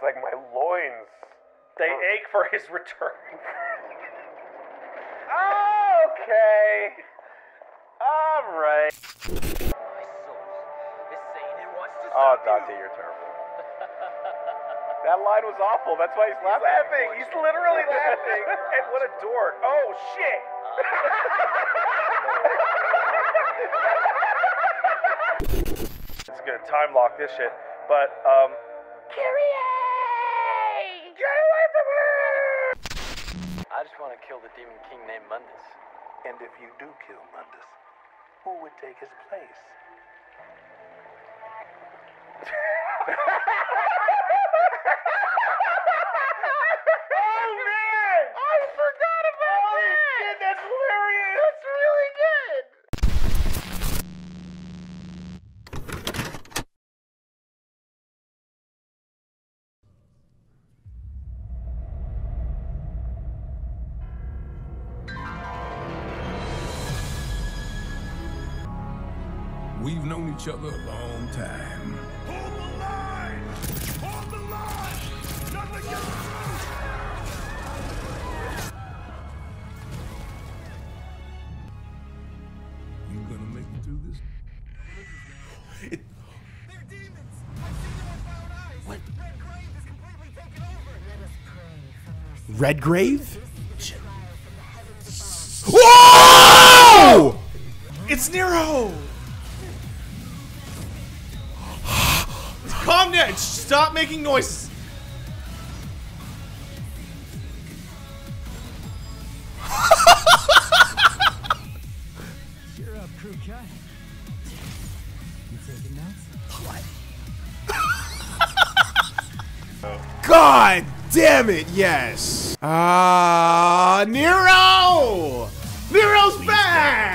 it's like my loins. They ache for his return. Okay. All right. Oh, Dante, you're terrible. that line was awful. That's why he's laughing. laughing. He's literally laughing. And what a dork. Oh shit. it's gonna time lock this shit. But um Kyrie! Get away from her! I just want to kill the Demon King named Mundus. And if you do kill Mundus, who would take his place? Oh man! I forgot about Holy that! shit, each other a long time. Hold the line! Hold the line! Nothing gets through! You gonna make it through this? They're demons! I've seen them with my own eyes! What? Red Grave is completely taken over! Redgrave? Whoa! It's Nero! Calm down. Stop making noises. Cheer up, crew cut. You taking notes? God damn it, yes. Ah, Nero! Nero's back!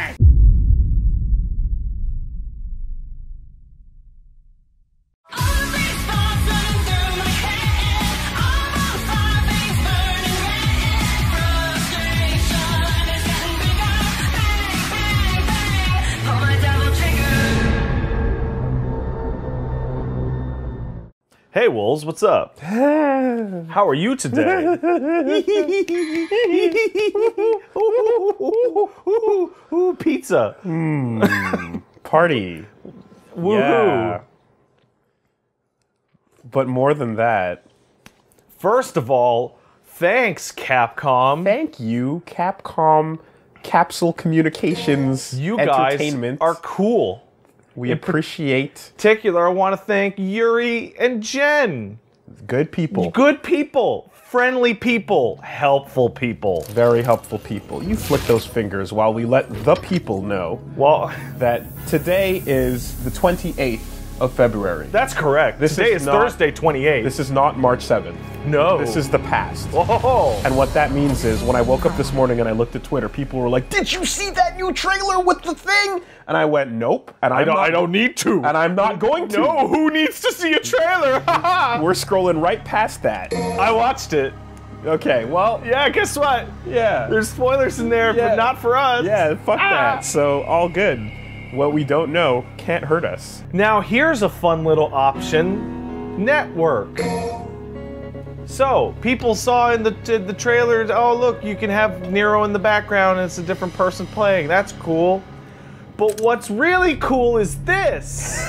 What's up? How are you today? Ooh, pizza. Hmm. Party. Woohoo. Yeah. But more than that, First of all, thanks Capcom. thank you, Capcom Capsule Communications you guys Entertainment. are cool. We appreciate particular, I want to thank Yuri and Jen. good people. Good people, friendly people, helpful people. Very helpful people. You flick those fingers while we let the people know Well, that today is the 28th of February. that's correct. This Today is is, not- Thursday, 28th. This is not March 7th. no. This is the past. Oh. And what that means is when I woke up this morning and I looked at Twitter, people were like, "Did you see that new trailer with the thing?" And I went, "Nope." And I I'm don't, not, I don't need to. And I'm not going to. No, who needs to see a trailer? We're scrolling right past that. I watched it. Okay, well, Yeah, guess what? yeah. There's spoilers in there, Yeah. but not for us. yeah, fuck Ah. that. So, all good. What we don't know can't hurt us. Now, here's a fun little option network. So, people saw in the, the trailer, oh, look, you can have Nero in the background and it's a different person playing. That's cool. But what's really cool is this.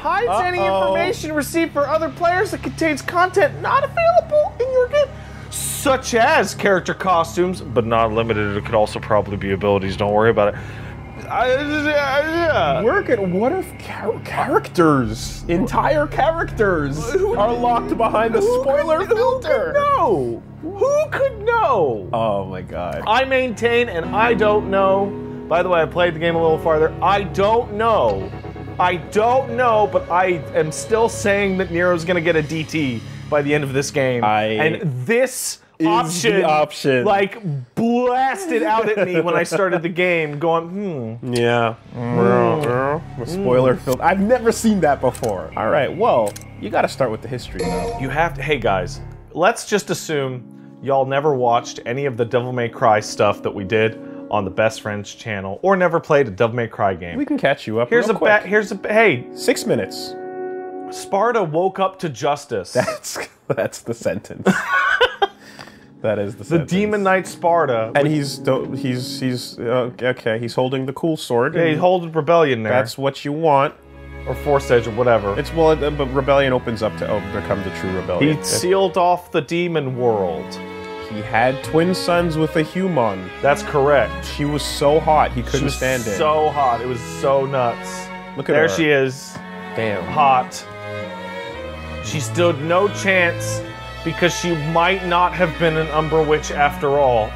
Hides any Uh-oh. information received for other players that contains content not available in your game, such as character costumes, but not limited. It could also probably be abilities. Don't worry about it. I, yeah. We're good. What if char- characters, entire characters, are locked behind the spoiler Who could filter? know? Who could know? Oh my god. I maintain, and I don't know. By the way, I played the game a little farther. I don't know. I don't know, but I am still saying that Nero's gonna get a DT by the end of this game. I- and this Is option, the option. like blasted out at me when I started the game, going, hmm. Yeah. The spoiler filled. I've never seen that before. All right. Well, you got to start with the history though. You have to. Hey guys, let's just assume y'all never watched any of the Devil May Cry stuff that we did. on the Best Friends channel or never played a Devil May Cry game. We can catch you up. here's a real quick. here's a hey, Six minutes. Sparda woke up to justice. That's that's the sentence. that is the the sentence. Demon Knight Sparda. And he's he's he's uh, okay. He's holding the cool sword. They and hold rebellion there, That's what you want. or Force Edge, or whatever. It's well, but rebellion opens up to oh, become the true rebellion. he sealed off the demon world. He had twin sons with a human. That's correct. She was so hot he couldn't stand it. so hot. It was so nuts. Look at there her. she is, Damn. hot. She stood no chance because she might not have been an Umbra witch after all.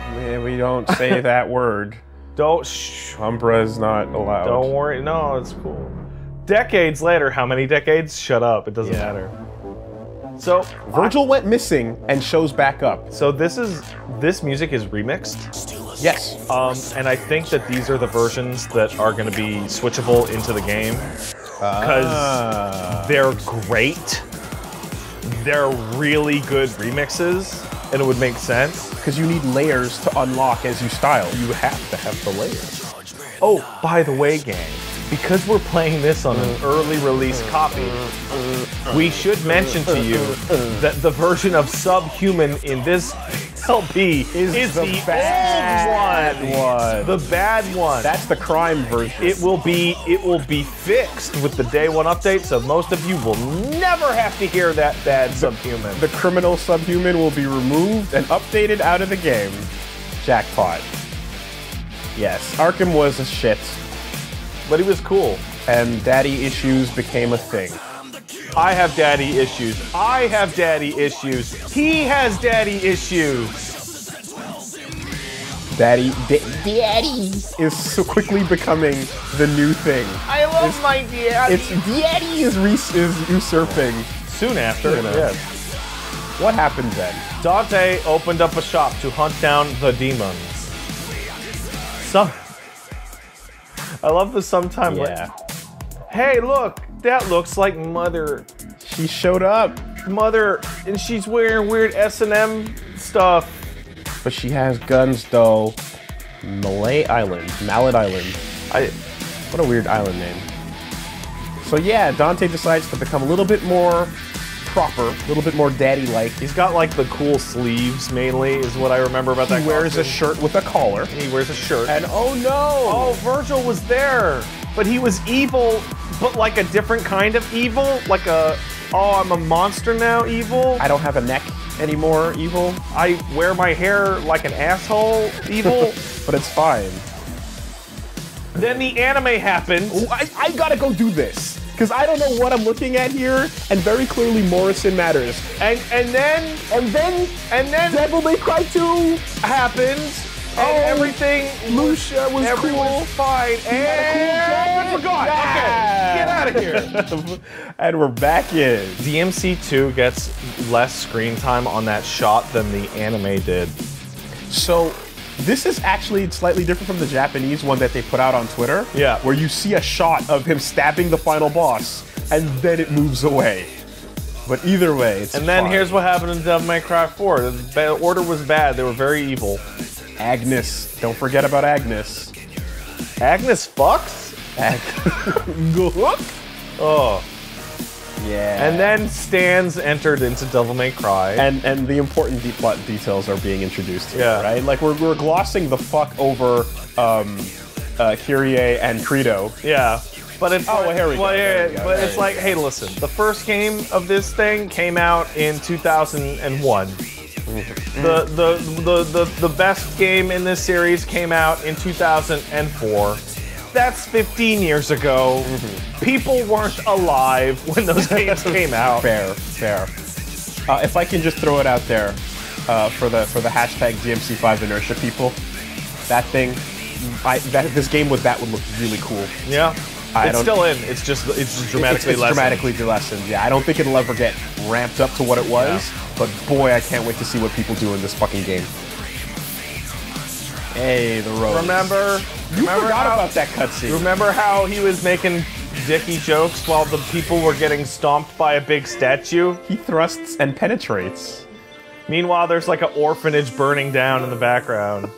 We don't say that word. Don't shh. Umbra is not allowed. Don't worry. No, it's cool. Decades later, how many decades? Shut up. It doesn't Yeah. matter. So Vergil went missing and shows back up. So this is this music is remixed, Yes. um, and I think that these are the versions that are going to be switchable into the game because Ah. they're great. They're really good remixes, and it would make sense. Because you need layers to unlock as you style. You have to have the layers. Oh, by the way, gang, because we're playing this on an early release copy, we should mention to you that the version of Subhuman in this LP is, the the, bad old one. one. The bad one. That's the crime version. it will be it will be fixed with the day one update, so most of you will never have to hear that bad Subhuman. the criminal subhuman will be removed and updated out of the game. Jackpot. Yes, Arkham was a shit, but he was cool. and daddy issues became a thing. I have daddy issues. I have daddy issues. He has daddy issues. Daddy, da- daddy is so quickly becoming the new thing. I love my daddy. It's daddy is, re- is usurping. soon after. You know. Yes. What happened then? Dante opened up a shop to hunt down the demons. Some. I love the sometime. Yeah, Hey, look, that looks like Mother. she showed up, Mother, and she's wearing weird S and M stuff. but she has guns though. Malay Island, Mallet Island. I. What a weird island name. So yeah, Dante decides to become a little bit more proper, a little bit more daddy-like. He's got like the cool sleeves mainly, is what I remember about that. He wears a shirt with a collar. He wears a shirt. And oh no! Oh, Vergil was there, but he was evil, but like a different kind of evil, like a oh, I'm a monster now evil. I don't have a neck anymore, evil, I wear my hair like an asshole evil. but it's fine. then the anime happened. Oh, I, I gotta go do this. Because I don't know what I'm looking at here, and very clearly Morrison matters. And and then And then and then Devil May Cry 2! happened. And Oh, everything Lucia was everyone cool. was fine. And forgot. Okay, get out of here. and we're back in. DMC2 gets less screen time on that shot than the anime did. So, this is actually slightly different from the Japanese one that they put out on Twitter. Yeah. Where you see a shot of him stabbing the final boss, and then it moves away. But either way, it's And then fine. here's what happened in Devil May Cry 4. The order was bad. They were very evil. Agnes. Don't forget about Agnes. Agnes fucks? Oh. Yeah. And then Stans entered into Devil May Cry. and and the important deep plot details are being introduced here, Yeah. right? Like we're, we're glossing the fuck over um, uh, Kyrie and Credo. yeah. But it's Oh, like, well, here we go, well, there yeah, we go, but it's like, hey, listen. The first game of this thing came out in 2001. Mm-hmm. The, the the the the best game in this series came out in 2004. That's 15 years ago. Mm-hmm. People weren't alive when those games came out. Fair, fair. Uh, if I can just throw it out there uh, for the for the hashtag DMC5 inertia people, that thing, I that this game with that would look really cool. Yeah. I it's don't- still in. It's just it's just dramatically it's, it's dramatically lessened. Yeah, I don't think it'll ever get ramped up to what it was. But boy, I can't wait to see what people do in this fucking game. Hey, the road. Remember? You remember forgot how, about that cutscene. Remember how he was making dicky jokes while the people were getting stomped by a big statue? He thrusts and penetrates. Meanwhile, there's like an orphanage burning down in the background.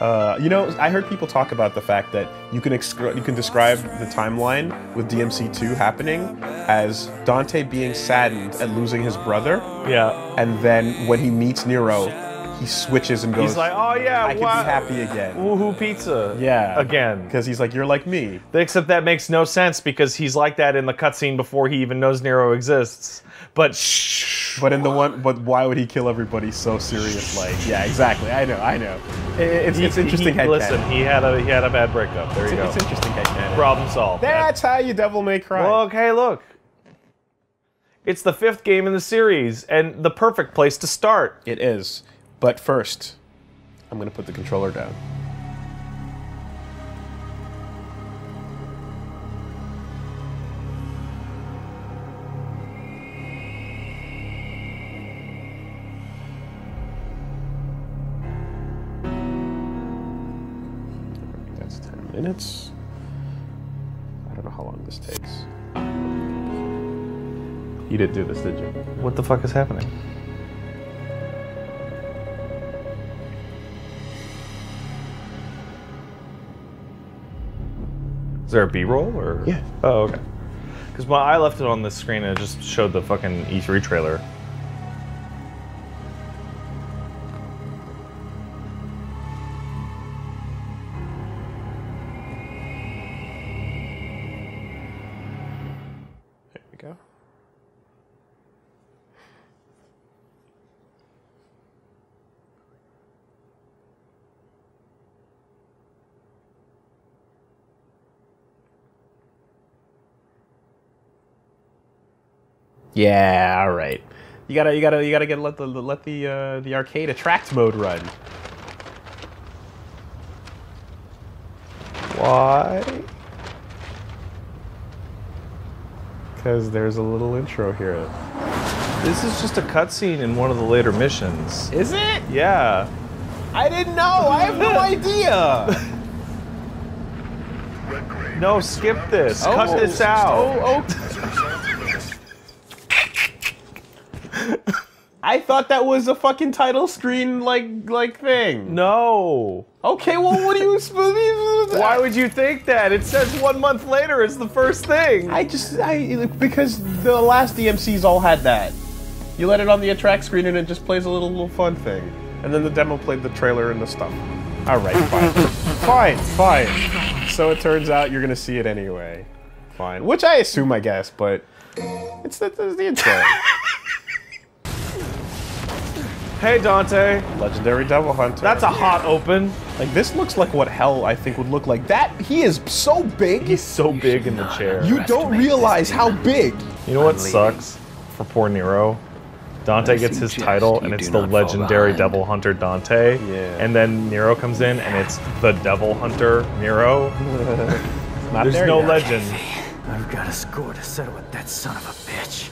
Uh, you know, I heard people talk about the fact that you can you can describe the timeline with DMC2 happening as Dante being saddened at losing his brother, Yeah. and then when he meets Nero, he switches and goes, He's like, oh yeah, "I can be happy again." Woohoo pizza. Yeah, Again. because he's like, "You're like me." Except that makes no sense because he's like that in the cutscene before he even knows Nero exists. But shh. But in the one, but why would he kill everybody so serious? Like, yeah, exactly. I know, I know. It's, it's interesting. he- listen, he had a he had a bad breakup. There it's, you go. it's interesting. headcanon. Problem solved. That's how you Devil May Cry. Look, hey, look. It's the fifth game in the series, and the perfect place to start. It is. But first, I'm gonna put the controller down. Minutes. I don't know how long this takes. You didn't do this, did you? What the fuck is happening? Is there a B-roll or? Yeah. Oh, okay. Because when I left it on the screen, and it just showed the fucking E3 trailer. Yeah, all right. You gotta, you gotta, you gotta get let the let the uh, the arcade attract mode run. Why? Because there's a little intro here. This is just a cutscene in one of the later missions. Is it? Yeah. I didn't know. I have no idea. No, skip this. Cut this out. Oh, oh. I thought that was a fucking title screen like like thing. No. Okay, well, what do you suppose? Why would you think that? It says one month later is the first thing. I just I because the last DMCs all had that. You let it on the attract screen and it just plays a little little fun thing, and then the demo played the trailer and the stuff. All right, fine, fine, fine. So it turns out you're gonna see it anyway. Fine, which I assume, I guess, but it's the, it's the intro. Hey, Dante. Legendary Devil Hunter. That's a hot open. like this looks like what hell I think would look like. That he is so big. He's so big in the chair. You don't realize how big. You know what sucks for poor Nero? Dante gets his title, and it's the legendary Devil Hunter Dante. Yeah. And then Nero comes in, and it's the Devil Hunter Nero. Not There's there no yet. legend. I've got a score to settle with that son of a bitch.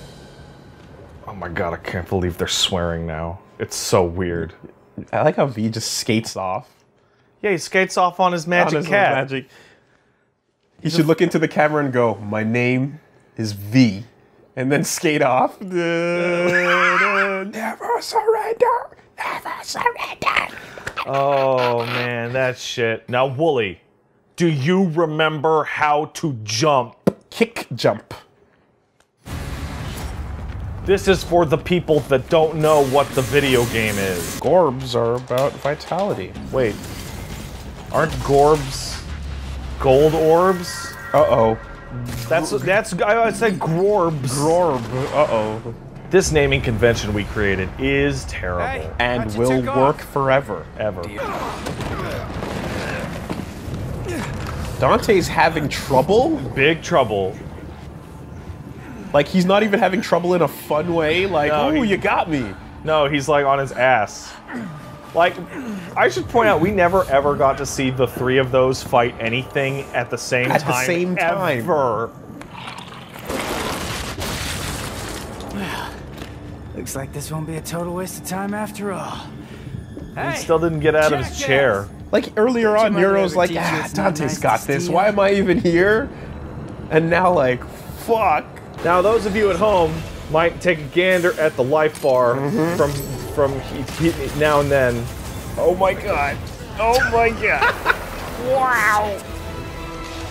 Oh my god, I can't believe they're swearing now. It's so weird. I like how V just skates off. Yeah, he skates off on his magic on his cat. Magic. He should look into the camera and go, "My name is V," and then skate off. Never surrender. Never surrender. Oh man, that shit. Now, Woolie, do you remember how to jump? Kick jump. This is for the people that don't know what the video game is. Gorbs are about vitality. Wait, aren't Gorbs gold orbs? Uh oh. That's that's I would say Grorbs. Gorb. Uh oh. This naming convention we created is terrible. And will work forever. Ever. Dante's having trouble. Big trouble. Like he's not even having trouble in a fun way. Like, No, oh, you got me. No, he's like on his ass. Like, I should point out, we never ever got to see the three of those fight anything at the same time. At the same time. Ever. Looks like this won't be a total waste of time after all. Hey, He still didn't get out of his jackass. chair. Like earlier on, mother Nero's like, teach ah, it's not Dante's nice got this. Why am I even here? And now, like, fuck. Now, those of you at home might take a gander at the life bar Mm-hmm. from from he- he- now and then. Oh my god. Oh my god. wow.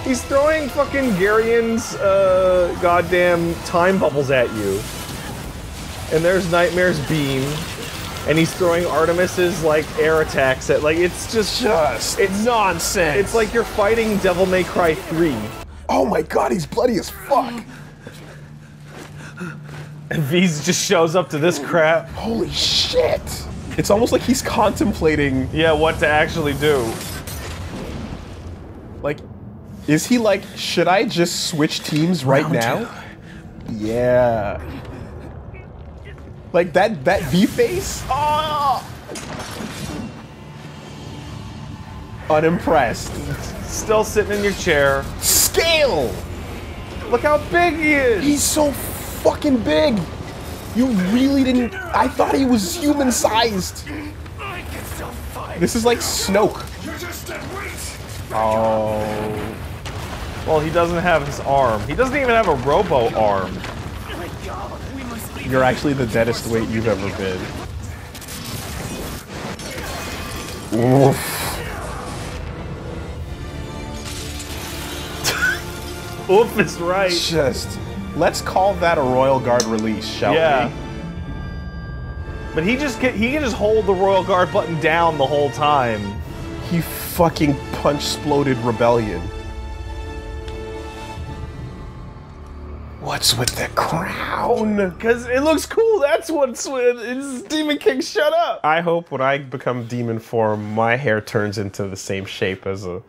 He's throwing fucking Geryon's uh, goddamn time bubbles at you. And there's Nightmare's beam. And he's throwing Artemis's like air attacks at like it's just Just it's nonsense. it's like you're fighting Devil May Cry 3. Oh my god, he's bloody as fuck. V's just shows up to this crap. Holy shit. It's almost like he's contemplating, Yeah, what to actually do. like, is he like, should I just switch teams right now? Yeah. Like that that V face? Oh! Unimpressed. Still sitting in your chair. Scale! Look how big he is. He's so fucking big. You really didn't. I thought he was human sized. This is like Snoke. Oh. Well, he doesn't have his arm. He doesn't even have a robo arm. You're actually the deadest weight you've ever been. Oof. Oof is right. Just. Let's call that a Royal Guard release, shall Yeah. we? But he just get, he can just hold the royal guard button down the whole time. He fucking punch exploded rebellion. What's with the crown? Cause it looks cool. That's what's with it's Demon King. Shut up. I hope when I become demon form, my hair turns into the same shape as a,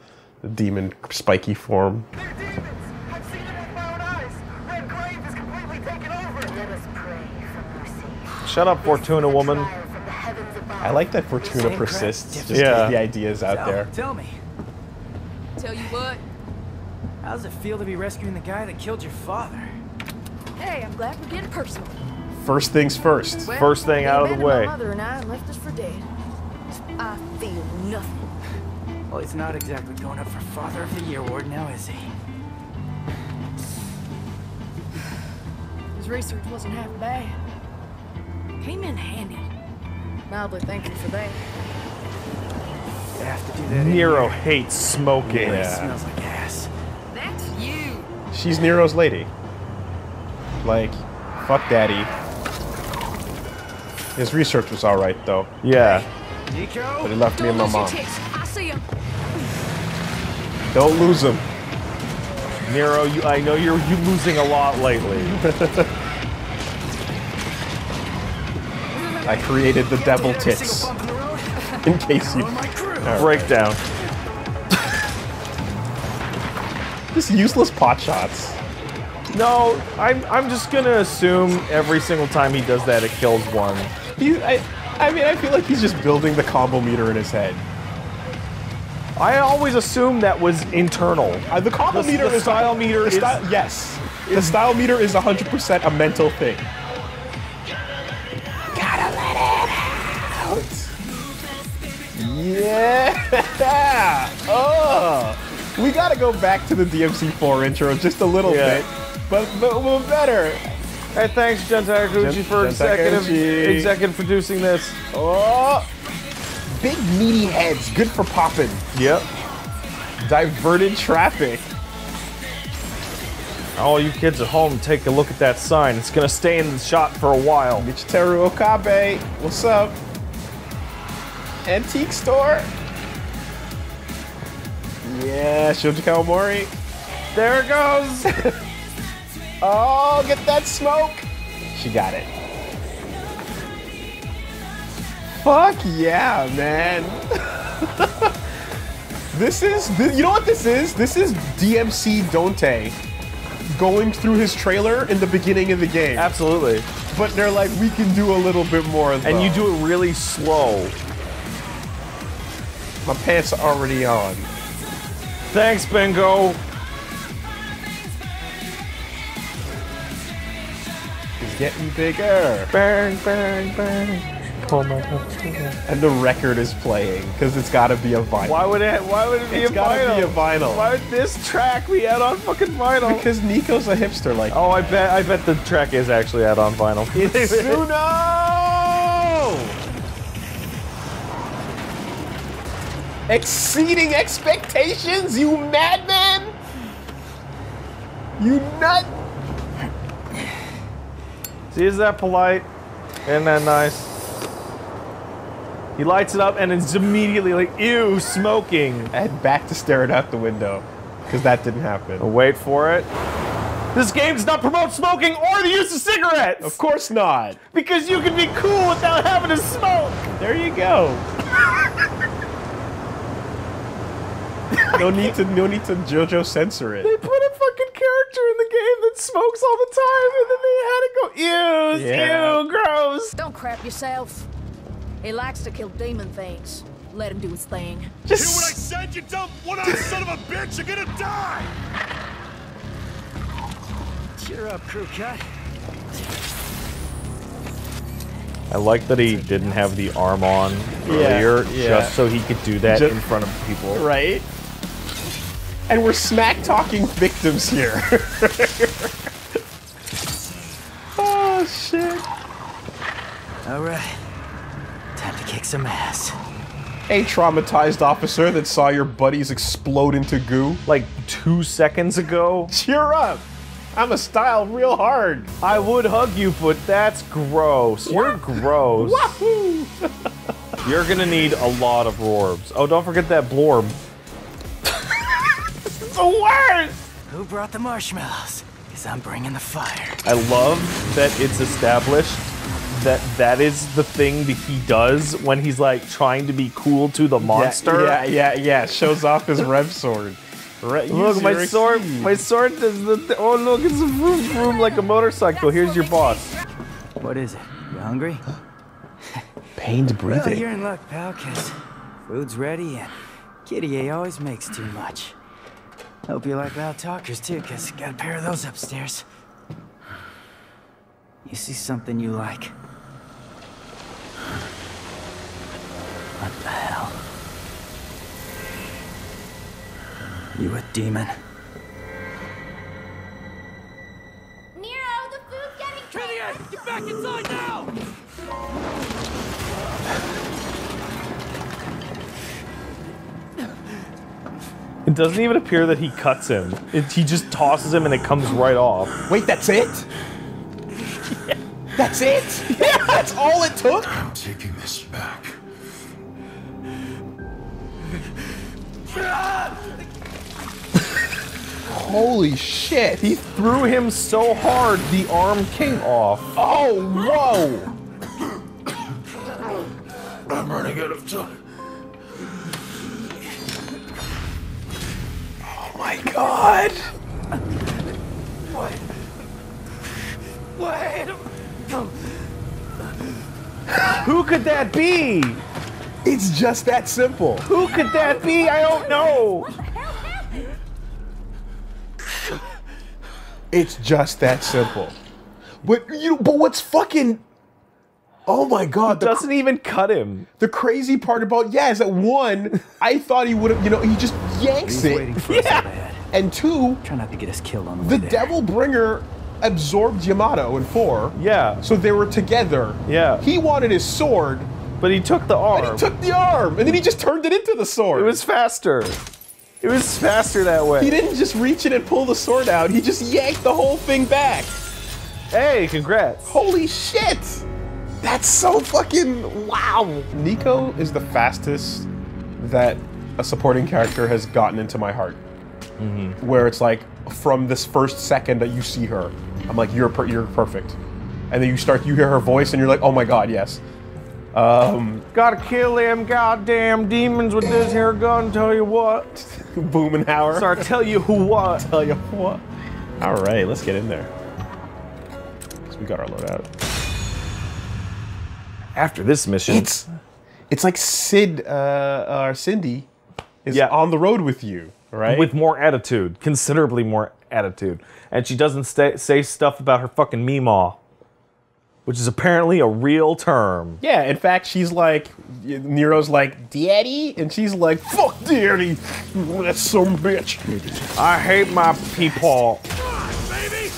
a demon spiky form. They're demons! I've seen it with my own eyes! Red Grave is completely taken over! Let us pray for mercy. Shut up, Fortuna woman. Trial from the heavens above. I like that Fortuna persists. Just Yeah. the ideas out Tell, there. tell me, Tell you what, how does it feel to be rescuing the guy that killed your father? hey, I'm glad we're getting personal. First things first. Well, First thing out of the way. My mother and I left us for dead. I feel nothing. Well, he's not exactly going up for Father of the Year award now, is he? His research wasn't half bad. Came in handy. Mildly thankful for that. You have to do that. Nero hates smoking. It smells like ass. That's you. She's Nero's lady. Like, fuck daddy. His research was alright though, Yeah. but he left me and my mom. I see him. Don't lose him. Nero, you, I know you're you losing a lot lately. I created the devil tits in the road. in case you. Crew. Breakdown. Just useless pot shots. No, I'm I'm just gonna assume every single time he does that, it kills one. He, I, I mean, I feel like he's just building the combo meter in his head. I always assumed that was internal. Uh, the combo The- meter the is style meter the is- style- yes. The style meter is 100% a mental thing. Yeah. Oh. We gotta go back to the DMC4 intro just a little Yeah. bit, but but, but better. Hey, thanks, Gen Takaguchi, Gen- for Gen executive Takaguchi. executive producing this. Oh. Big meaty heads, good for popping. Yep. Diverted traffic. All you kids at home, take a look at that sign. It's gonna stay in the shot for a while. Michiteru Okabe, what's up? Antique store? Yeah, Shoji Kawamori. There it goes. Oh, get that smoke! She got it. Fuck yeah, man. this is, thi- you know what this is? This is DMC Dante going through his trailer in the beginning of the game. Absolutely. But they're like, we can do a little bit more. And you do it really slow. My pants are already on. Thanks, Bingo. It's getting bigger. Bang, bang, bang. Oh my god. And the record is playing because it's got to be a vinyl. Why would it? Why would it be It's a gotta vinyl? be a vinyl. Why would this track be out on fucking vinyl? Because Nico's a hipster like oh, I bet. I bet the track is actually out on vinyl. It's Suno! Exceeding expectations, you madman! You nut! See, is that polite? Isn't that nice? He lights it up and it's immediately like, ew, smoking. And back to staring out the window. Because that didn't happen. Wait for it. This game does not promote smoking or the use of cigarettes! Of course not. Because you can be cool without having to smoke! There you go. no need to no need to JoJo censor it. They put a fucking character in the game that smokes all the time and then they had to go, ew, Yeah. ew, gross. Don't crap yourself. He likes to kill demon things. Let him do his thing. Just... Hear what I said, you dumb one-eyed son of a bitch? You're gonna die! Cheer up, crew cut. I like that he didn't have the arm on earlier yeah. just so he could do that Just- in front of people. Right? And we're smack talking victims here. oh shit. All right. Time to kick some ass. A traumatized officer that saw your buddies explode into goo. Like two seconds ago, Cheer up! I'm a style real hard. I would hug you, but that's gross. You're gross. Wahoo! You're gonna need a lot of rorbs. Oh, don't forget that blorb. The worst! Who brought the marshmallows? Cause I'm bringing the fire. I love that it's established that that is the thing that he does when he's like trying to be cool to the monster. Yeah, yeah, yeah. Shows off his rev sword. Re- Look, my your sword, my sword does the. Th- oh, look, it's a vroom vroom like a motorcycle. Here's your boss. What is it? You hungry? Pained Well, you're in luck, pal, cause food's ready and Kyrie always makes too much. Hope you like loud talkers too, cause got a pair of those upstairs. You see something you like? What the hell? You a demon? Nero, the food's getting cold. Get back inside now! It doesn't even appear that he cuts him. It, he just tosses him and it comes right off. Wait, that's it? That's it? that's all it took? I'm taking this back. Holy shit. He threw him so hard the arm came off. Oh, whoa! I'm running out of time. My god! What Who could that be? It's just that simple. Who could that be? I don't know. It's just that simple. But you but what's fucking Oh my god, the, Doesn't even cut him. the crazy part about yeah is that one, I thought he would have, you know, he just yanks He's it. waiting for us up. And two, Try not to get us killed on the, the way there. Devil Bringer absorbed Yamato in four. Yeah. So they were together. Yeah. He wanted his sword, But he took the arm. and he took the arm, and then he just turned it into the sword. it was faster. It was faster that way. He didn't just reach in and pull the sword out. He just yanked the whole thing back. Hey, congrats. Holy shit! That's so fucking wow. Nico is the fastest that a supporting character has gotten into my heart. Where it's like from this first second that you see her, I'm like, you're per- you're perfect, and then you start you hear her voice and you're like, oh my god, yes. Um, Gotta kill them goddamn demons with this here gun, tell you what. Boomenhauer. So I tell you who what. tell you what. All right, let's get in there. So we got our loadout. After this mission, It's it's like Cid uh, or Cindy is Yeah. on the road with you, right? with more attitude, considerably more attitude. And she doesn't stay, say stuff about her fucking meemaw, which is apparently a real term. yeah, in fact, she's like Nero's like Daddy, and she's like Fuck Daddy, that some bitch. I hate my people. Baby!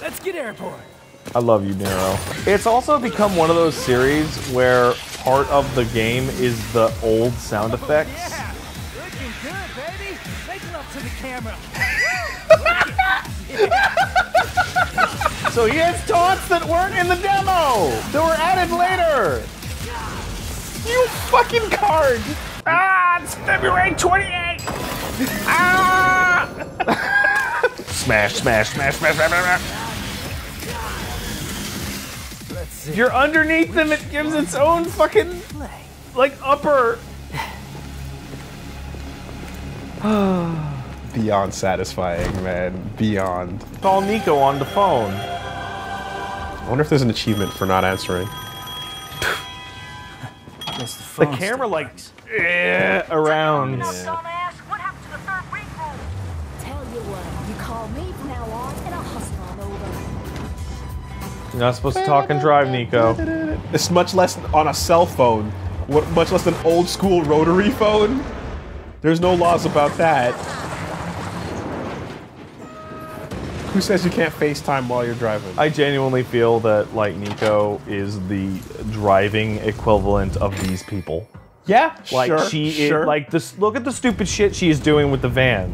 Let's get airborne. I love you, Nero. It's also become one of those series where part of the game is the old sound effects. Looking good, baby. Make love to the camera. So he has taunts that weren't in the demo. That were added later. You fucking card! Ah, it's February 28th. Ah! smash, smash, smash, smash, smash, smash. If you're underneath them, it gives its own fucking like upper. Beyond satisfying, man. Beyond. Call Nico on the phone. I wonder if there's an achievement for not answering. The, The camera still like eh, around. Dumbass, You're not supposed to talk and drive, Nico. It's much less on a cell phone, what, much less an old school rotary phone. There's no laws about that. Who says you can't FaceTime while you're driving? I genuinely feel that like Nico is the driving equivalent of these people. yeah, Like sure, she sure. is like this. Look at the stupid shit she is doing with the van.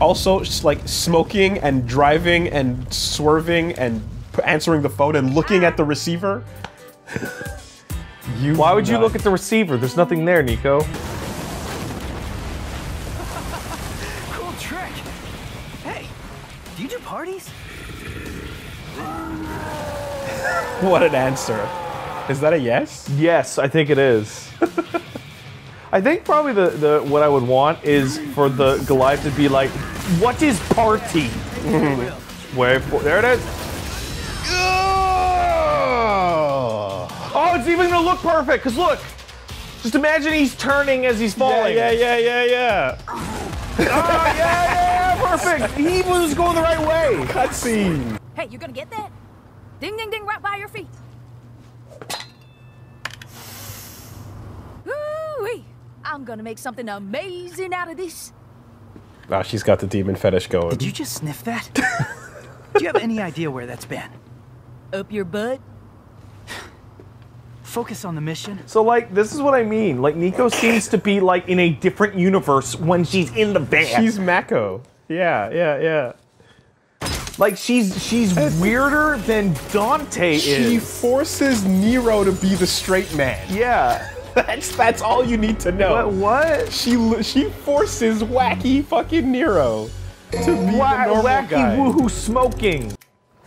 also just like smoking and driving and swerving and answering the phone and looking at the receiver. you Why would you look at the receiver? There's nothing there, Nico. Cool trick. Hey, do you do parties? What an answer. Is that a yes? Yes, I think it is. I think probably the, the what I would want is for the Goliath to be like, "What is party?" Wait, for, there it is. Oh, it's even gonna look perfect. Cause look, just imagine he's turning as he's falling. yeah, yeah, yeah, yeah. Oh, yeah, yeah, yeah, perfect. He was going the right way. Cutscene. Hey, you gonna get that? Ding, ding, ding, right by your feet. Ooh-wee. I'm gonna make something amazing out of this. Wow, she's got the demon fetish going. Did you just sniff that? do you have any idea where that's been? Up your butt? Focus on the mission. So like, this is what I mean. Like, Nico seems to be like in a different universe when she's in the van. She's Mako. Yeah, yeah, yeah. like she's she's weirder than Dante She is. She forces Nero to be the straight man. yeah. That's that's all you need to know. What? What? She li- she forces wacky fucking Nero to be Wha- the normal wacky guy. woohoo smoking.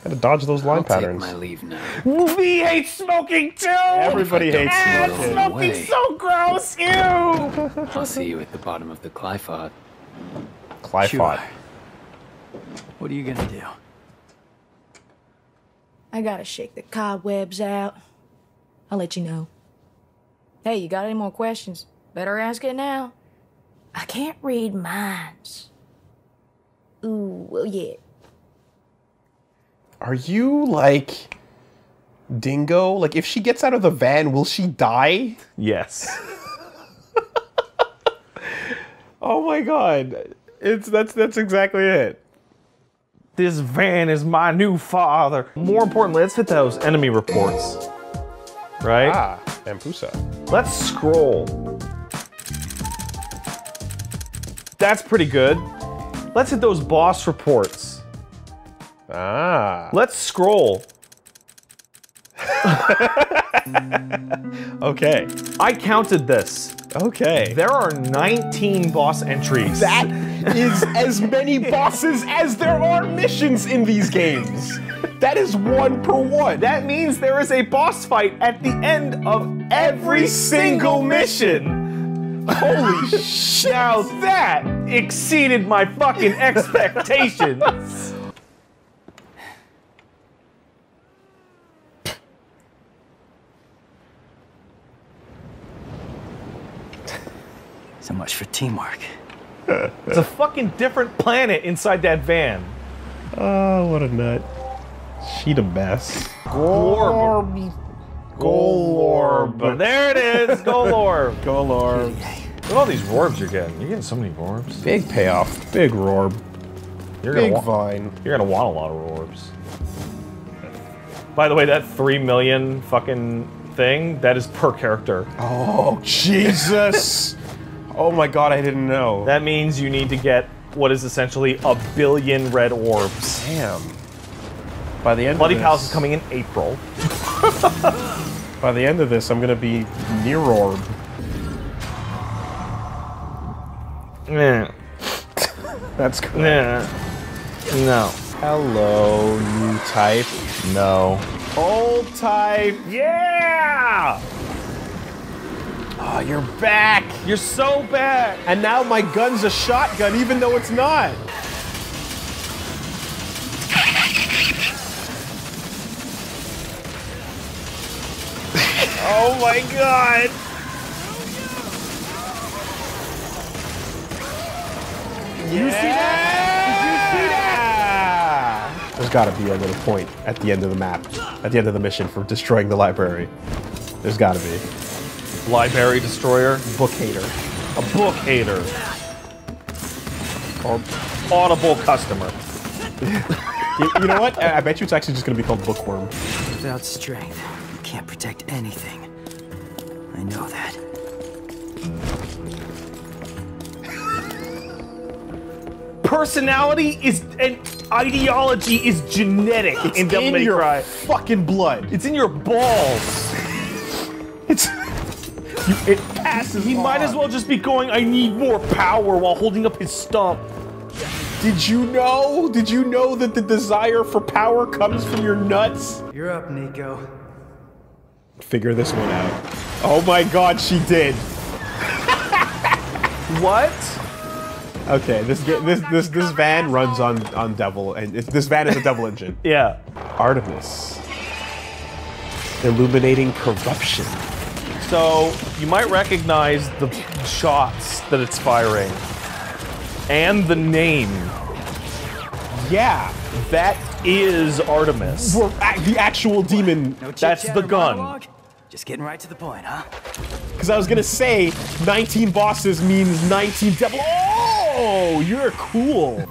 Gotta dodge those line patterns. Take my leave now. We hate smoking too. Everybody hates and smoking. smoking's so gross. Ew. I'll see you at the bottom of the Qliphoth. Qliphoth. Sure. What are you gonna do? I gotta shake the cobwebs out. I'll let you know. Hey, you got any more questions? Better ask it now. I can't read minds. Ooh, well, yeah. Are you like Dingo? Like if she gets out of the van, will she die? Yes. Oh my god. It's that's that's exactly it. This van is my new father. More importantly, let's hit those enemy reports. Right? Ah, Empusa. Let's scroll. That's pretty good. Let's hit those boss reports. Ah. Let's scroll. Okay. I counted this. Okay. There are 19 boss entries. That is as many bosses as there are missions in these games. That is one per one. That means there is a boss fight at the end of every single mission. Holy shit. Now that exceeded my fucking expectations. So much for teamwork. It's a fucking different planet inside that van. Oh, what a nut. She the best. Glorb. Golorb. There it is. Golorb. Golorb. Look at all these orbs you're getting. You're getting so many orbs. Big payoff. Big Rorb. You're gonna Big Vine. You're gonna want a lot of orbs. By the way, that three million fucking thing, that is per character. Oh, Jesus! oh my god, I didn't know. That means you need to get what is essentially a billion red orbs. Damn. By the end Bloody of this, Palace is coming in April. By the end of this, I'm gonna be near orb. Yeah. That's correct. Yeah. No. Hello, new type. No. Old type. Yeah! Oh, you're back. You're so bad. And now my gun's a shotgun, even though it's not. Oh my god. You see that? Did you see that? There's got to be a little point at the end of the map, at the end of the mission for destroying the library. There's got to be. Library destroyer. Book hater. A book hater. Or audible customer. You, you know what? I, I bet you it's actually just going to be called Bookworm. Without strength, you can't protect anything. I know that. Personality is and ideology is genetic It's in Devil in your Cry. fucking blood. It's in your balls. It's you, it passes. He might as well just be going, I need more power while holding up his stump. Did you know? Did you know that the desire for power comes from your nuts? You're up, Nico. Figure this one out. Oh my god, she did. What? Okay, this this this this van runs on on devil, and it, this van is a devil engine. Yeah. Artemis, illuminating corruption. So you might recognize the shots that it's firing. And the name. Yeah, That is Artemis. we're at the actual demon. No That's the gun. monologue? Just getting right to the point, huh? Because I was gonna say, 19 bosses means 19 devil. Oh, you're cool.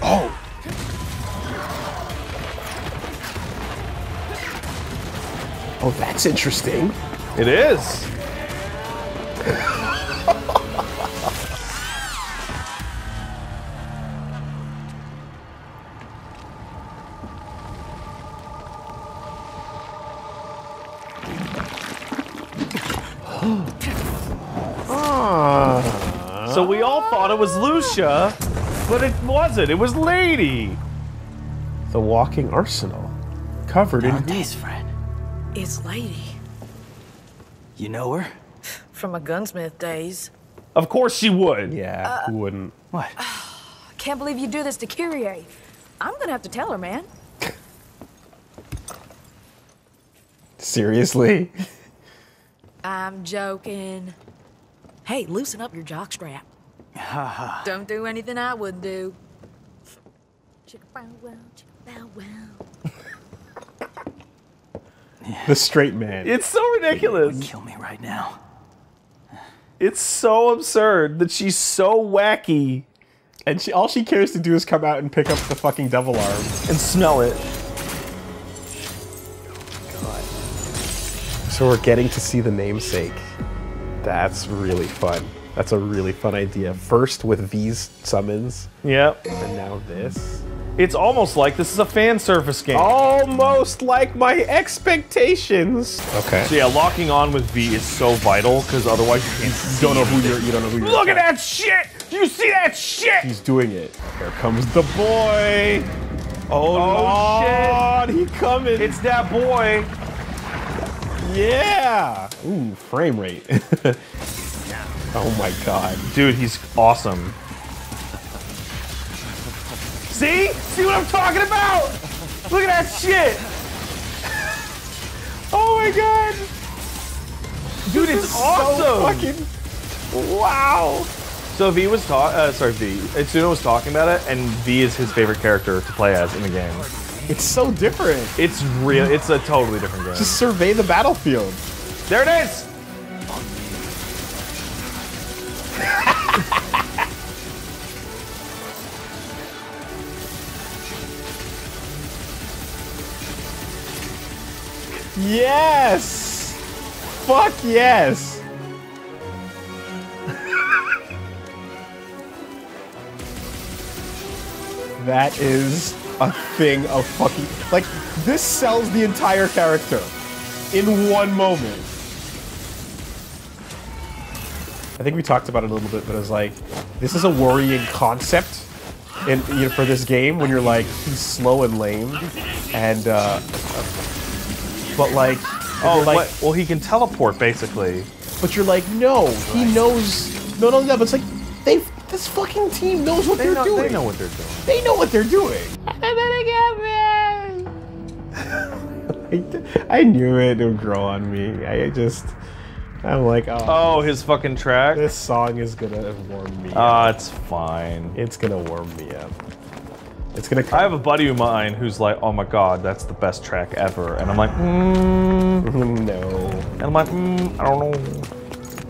Oh. Oh, that's interesting. It is. Ah. So we all thought it was Lucia, but it wasn't. It was Lady. The walking arsenal, covered in Dante's friend. It's Lady. You know her? From my gunsmith days. Of course she would. Yeah, uh, who wouldn't? What? I can't believe you do this to Kyrie. I'm gonna have to tell her, man. Seriously? I'm joking. Hey, loosen up your jockstrap. Haha. Don't do anything I wouldn't do. Chicka bow wow, chicka bow wow. The straight man. It's so ridiculous. Kill me right now. It's so absurd that she's so wacky And she, all she cares to do is come out and pick up the fucking devil arm. and smell it. So we're getting to see the namesake. That's really fun. That's a really fun idea. First with V's summons, Yep. and now this. It's almost like this is a fan service game. Almost like my expectations. Okay. So yeah, locking on with V is so vital because otherwise you can't. You don't know who you're. You don't know who you're. Look at that shit! You see that shit? He's doing it. Here comes the boy. Oh, Oh, Lord, he coming. It's that boy. yeah. Ooh, frame rate. oh my god. Dude, he's awesome. See? See what I'm talking about? Look at that shit! Oh my god. Dude, This it's is so awesome! fucking. Wow. So V was talk. Uh, sorry, V. Itsuno was talking about it, and V is his favorite character to play as in the game. It's so different. It's real. It's a totally different game. Just survey the battlefield. there it is. Yes! Fuck yes! that is a thing of fucking. Like, this sells the entire character in one moment. I think we talked about it a little bit, but it was like, this is a worrying concept in you know, for this game when you're like, he's slow and lame, and uh, but like, Oh, like, what- well, he can teleport basically. but you're like, no, he knows. No, no, no. But it's like they, this fucking team knows what They are know, doing. they know what they're doing. They know what they're doing. I, I knew it. It would grow on me. I just, I'm like, oh, Oh, his fucking track. this song is gonna warm me. up. Ah, it's fine. It's gonna warm me up. It's gonna. I have a buddy of mine who's like, "Oh my god, that's the best track ever," and I'm like, mm, no. and I'm like, mm, I don't know.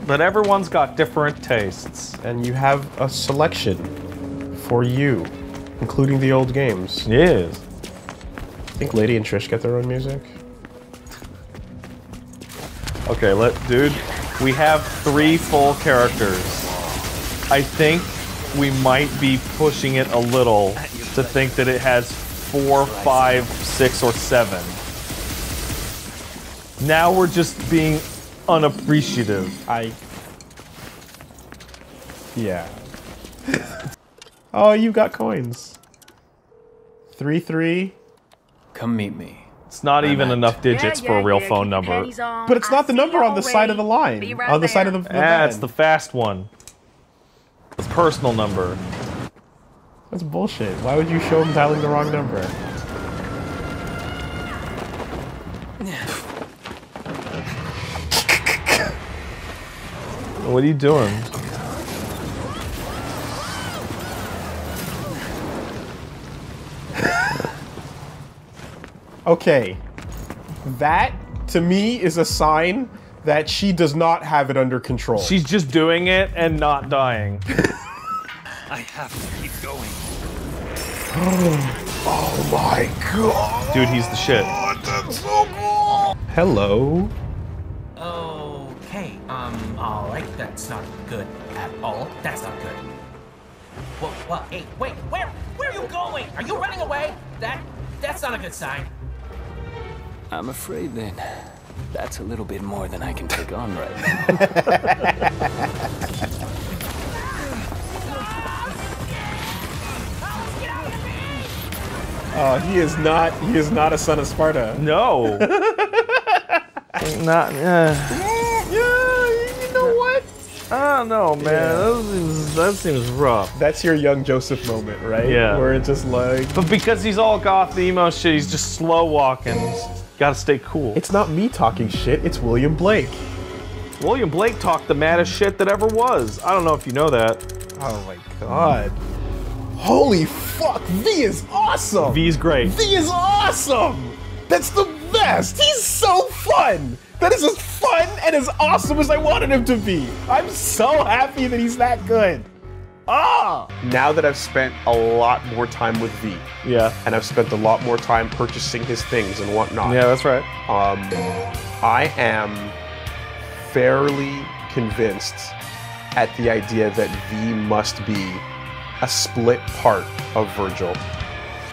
But everyone's got different tastes. And you have a selection for you, including the old games. Yes. I think Lady and Trish get their own music. Okay, let dude. We have three full characters. I think we might be pushing it a little to think that it has four, five, six, or seven. Now we're just being unappreciative. I. Yeah. oh, you got coins. Three three. Come meet me. It's not I'm even at- enough digits for a real phone number. But it's not the number on the side of the line. on the side of the. the Ah, it's the fast one. It's personal number. That's bullshit. Why would you show him dialing the wrong number? What are you doing? Okay. That, to me, is a sign that she does not have it under control. She's just doing it and not dying. I have to keep going. Oh my god. Dude, he's the shit. That's so cool. Hello. Okay, um, alright, that's not good at all. That's not good. Well, well, hey, wait, where, where are you going? Are you running away? That, that's not a good sign. I'm afraid then. That's a little bit more than I can take on right now. Oh, he is not. He is not a son of Sparda. No. not. Uh, Yeah, you know what? I don't know, man. That, seems, that seems rough. That's your young Joseph moment, right? Yeah. Where it's just like, But because he's all goth emo shit, he's just slow walking. Gotta stay cool. it's not me talking shit. It's William Blake. William Blake talked the maddest shit that ever was. I don't know if you know that. Oh my god. Holy fuck! V is awesome. V is great. V is awesome. That's the best. He's so fun. That is as fun and as awesome as I wanted him to be. I'm so happy that he's that good. Ah! Now that I've spent a lot more time with V, Yeah. and I've spent a lot more time purchasing his things and whatnot. Yeah, that's right. Um, I am fairly convinced at the idea that V must be a split part of Vergil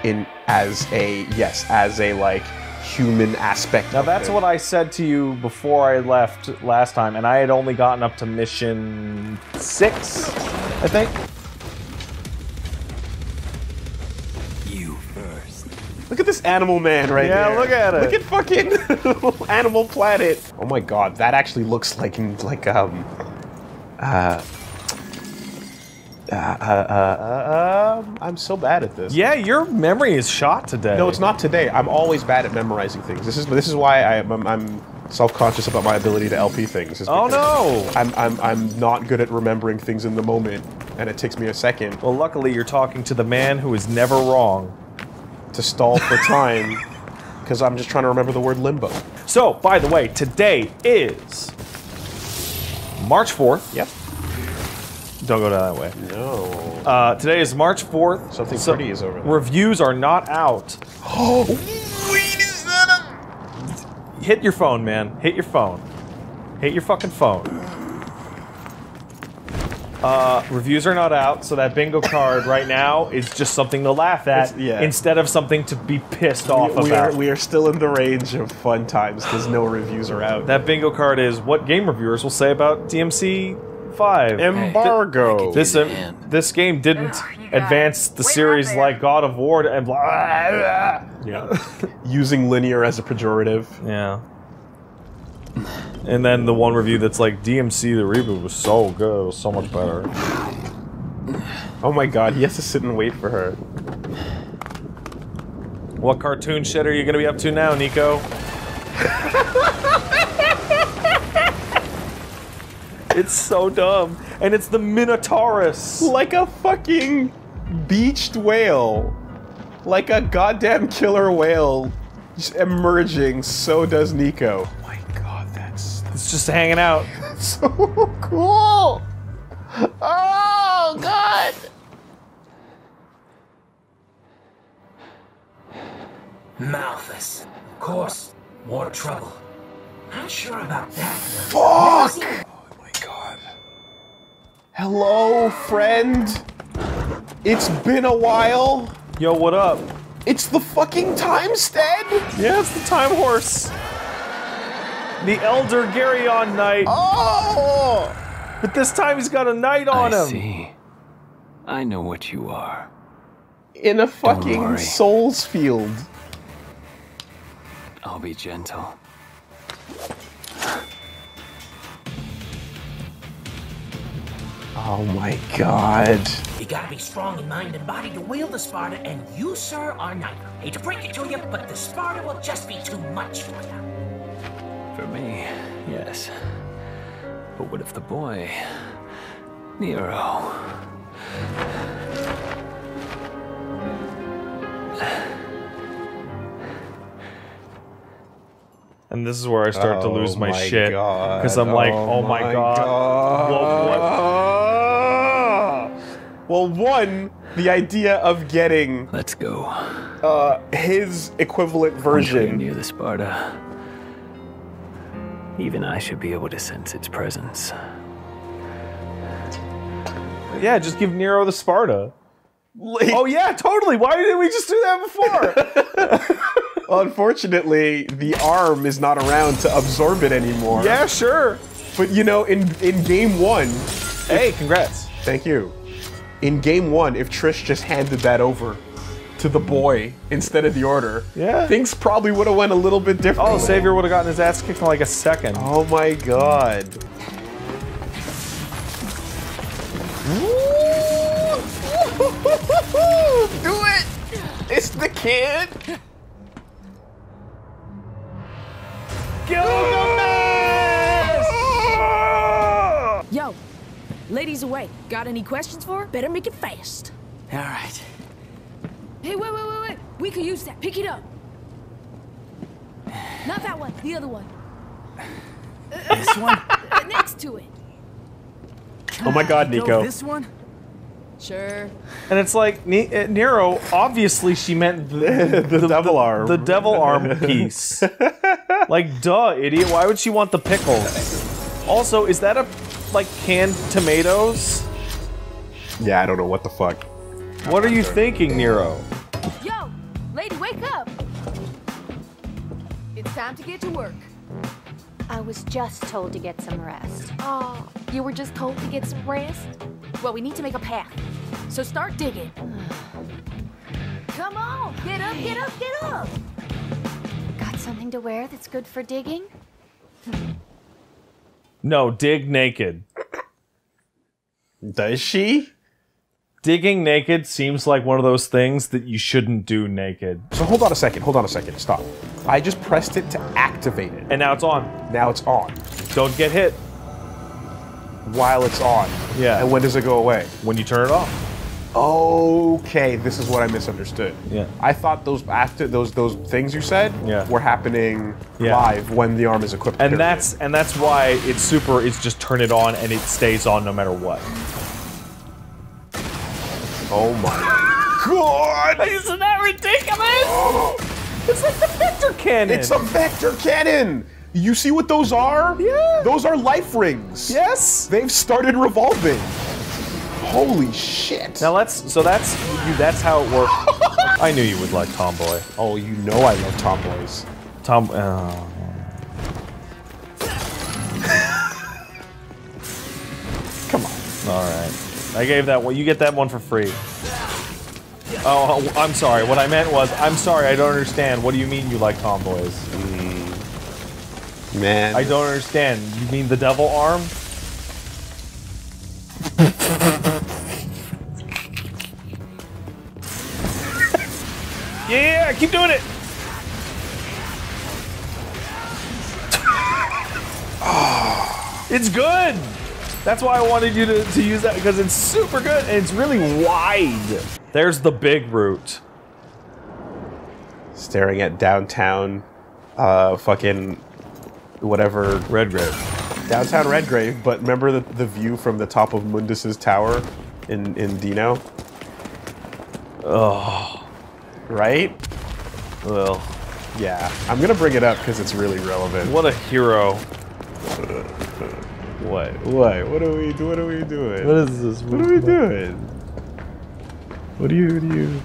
in as a yes, as a like human aspect. Now that's what I said to you before I left last time, and I had only gotten up to mission six, I think. you first. Look at this animal man right here. Yeah, there. look at it. Look at fucking Animal Planet. Oh my god, that actually looks like like um uh uh, uh, uh, um, I'm so bad at this. Yeah, your memory is shot today. No, it's not today. I'm always bad at memorizing things. This is this is why I, I'm, I'm self-conscious about my ability to LP things. Oh, no. I'm, I'm I'm not good at remembering things in the moment, and it takes me a second Well, luckily you're talking to the man who is never wrong. to stall for time because I'm just trying to remember the word limbo. So, by the way, today is March 4th. Yep. Don't go down that way. No. Uh, today is March 4th. Something So pretty is over there. Reviews are not out. Oh, wait a minute! hit your phone, man. Hit your phone. Hit your fucking phone. Uh, reviews are not out, so that bingo card right now is just something to laugh at yeah. instead of something to be pissed off we, we about. are, we are still in the range of fun times because no reviews are out. that bingo card is what game reviewers will say about DMC 5. Embargo. This uh, this game didn't advance the series like God of War and blah, yeah. Using linear as a pejorative. Yeah. And then the one review that's like DMC the reboot was so good, it was so much better. Oh my god, he has to sit and wait for her. What cartoon shit are you gonna be up to now, Nico? it's so dumb. And it's the Minotaurus. Like a fucking beached whale. Like a goddamn killer whale just emerging, so does Nico. Oh my god, that's It's just hanging out. so cool! Oh god! Malphas. Of course. More trouble. Not sure about that. Fuck! My god. Hello, friend. It's been a while. Yo, what up? It's the fucking time stead. Yeah, it's the time horse. The Elder Geryon Knight. Oh! But this time he's got a knight on I him. see. I know what you are. In a fucking souls field. I'll be gentle. Oh my god. You gotta be strong in mind and body to wield the Sparda, and you, sir, are neither. Hate to break it to you, but the Sparda will just be too much for you. For me, yes. But what if the boy, Nero, And this is where I start to Oh lose my, my shit. Because I'm like, Oh oh, my my god. Well, what- Well, one, the idea of getting let's go. uh, his equivalent Once we are version. near the Sparda. Even I should be able to sense its presence. Yeah, just give Nero the Sparda. oh yeah, totally. Why didn't we just do that before? Unfortunately, the arm is not around to absorb it anymore. yeah, sure. But you know, in in game one, Hey, congrats. thank you. In game one, if Trish just handed that over to the boy instead of the order, Yeah. things probably would have went a little bit differently. Oh, Savior would have gotten his ass kicked in like a second. Oh my god. Do it! It's the kid! Yo, ladies away. Got any questions for her? Better make it fast. All right. Hey, wait, wait, wait, wait. We could use that. Pick it up. Not that one. The other one. This one? Next to it. Oh my god, Go Nico. This one? Sure. And it's like Ne- uh, Nero. Obviously, she meant the, The devil arm. the devil arm piece. like, duh, idiot. Why would she want the pickle? Also, is that a like canned tomatoes? Yeah, I don't know what the fuck. What are you thinking, Nero? Yo, lady, wake up. It's time to get to work. I was just told to get some rest. Oh, you were just told to get some rest? Well, we need to make a path. So start digging. Come on, get up, get up, get up. Got something to wear that's good for digging? No, dig naked. Does she? Digging naked seems like one of those things that you shouldn't do naked. So hold on a second, hold on a second, stop. I just pressed it to activate it. And now it's on. Now it's on. Don't get hit While it's on. Yeah. And when does it go away? when you turn it off. Okay, this is what I misunderstood. Yeah. I thought those active those those things you said Yeah. were happening Yeah. live when the arm is equipped. And that's and that's why it's super. It's just turn it on and it stays on no matter what. oh my god! Isn't that ridiculous? It's like the vector cannon. It's a vector cannon. You see what those are? Yeah. Those are life rings. yes. They've started revolving. Holy shit. Now let's. So that's you. That's how it works. I knew you would like Tomboy. oh, you know I love tomboys. Tom. Oh. Come on. All right. I gave that one. You get that one for free. Oh, oh, I'm sorry. What I meant was, I'm sorry. I don't understand. What do you mean you like tomboys? Man. I don't understand. You mean the devil arm? yeah, keep doing it. it's good. That's why I wanted you to, to use that because it's super good and it's really wide. There's the big root. Staring at downtown, uh, fucking whatever. Redgrave. Downtown Redgrave, but remember the, the view from the top of Mundus's tower in, in Dino? Oh, Right? well, Yeah. I'm gonna bring it up because it's really relevant. what a hero. What? What? What are we? What are we doing? What is this? What are we doing? What do you? What do you?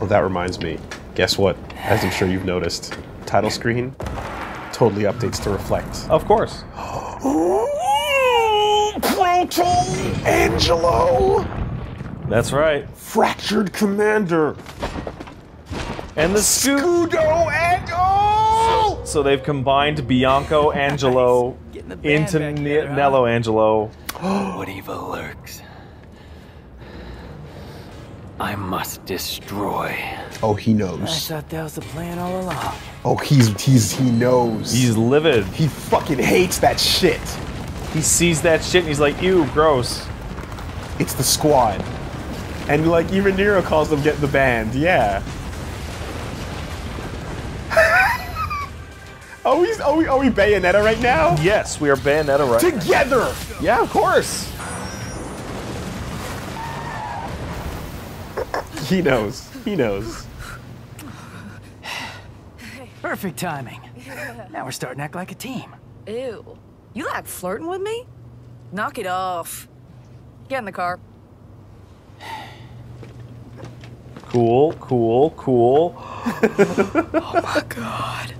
Oh, that reminds me. Guess what? As I'm sure you've noticed, title screen totally updates to reflect. Of course. Proto Angelo, That's right. fractured commander, And the scoop. Udo and oh! So they've combined Bianco Angelo Getting the band into back Ne- huh? Nello Angelo. What evil lurks? I must destroy. Oh, he knows. I thought that was the plan all along. Oh, he's he's he knows. He's livid. he fucking hates that shit. He sees that shit and he's like, ew, gross. It's the squad. And like even Nero calls them get the band. Yeah. are we are we are we Bayonetta right now? Yes, we are Bayonetta right Together. Yeah, of course. He knows. He knows. Perfect timing. Now we're starting to act like a team. Ew. You like flirting with me? Knock it off. Get in the car. Cool, cool, cool. Oh my god.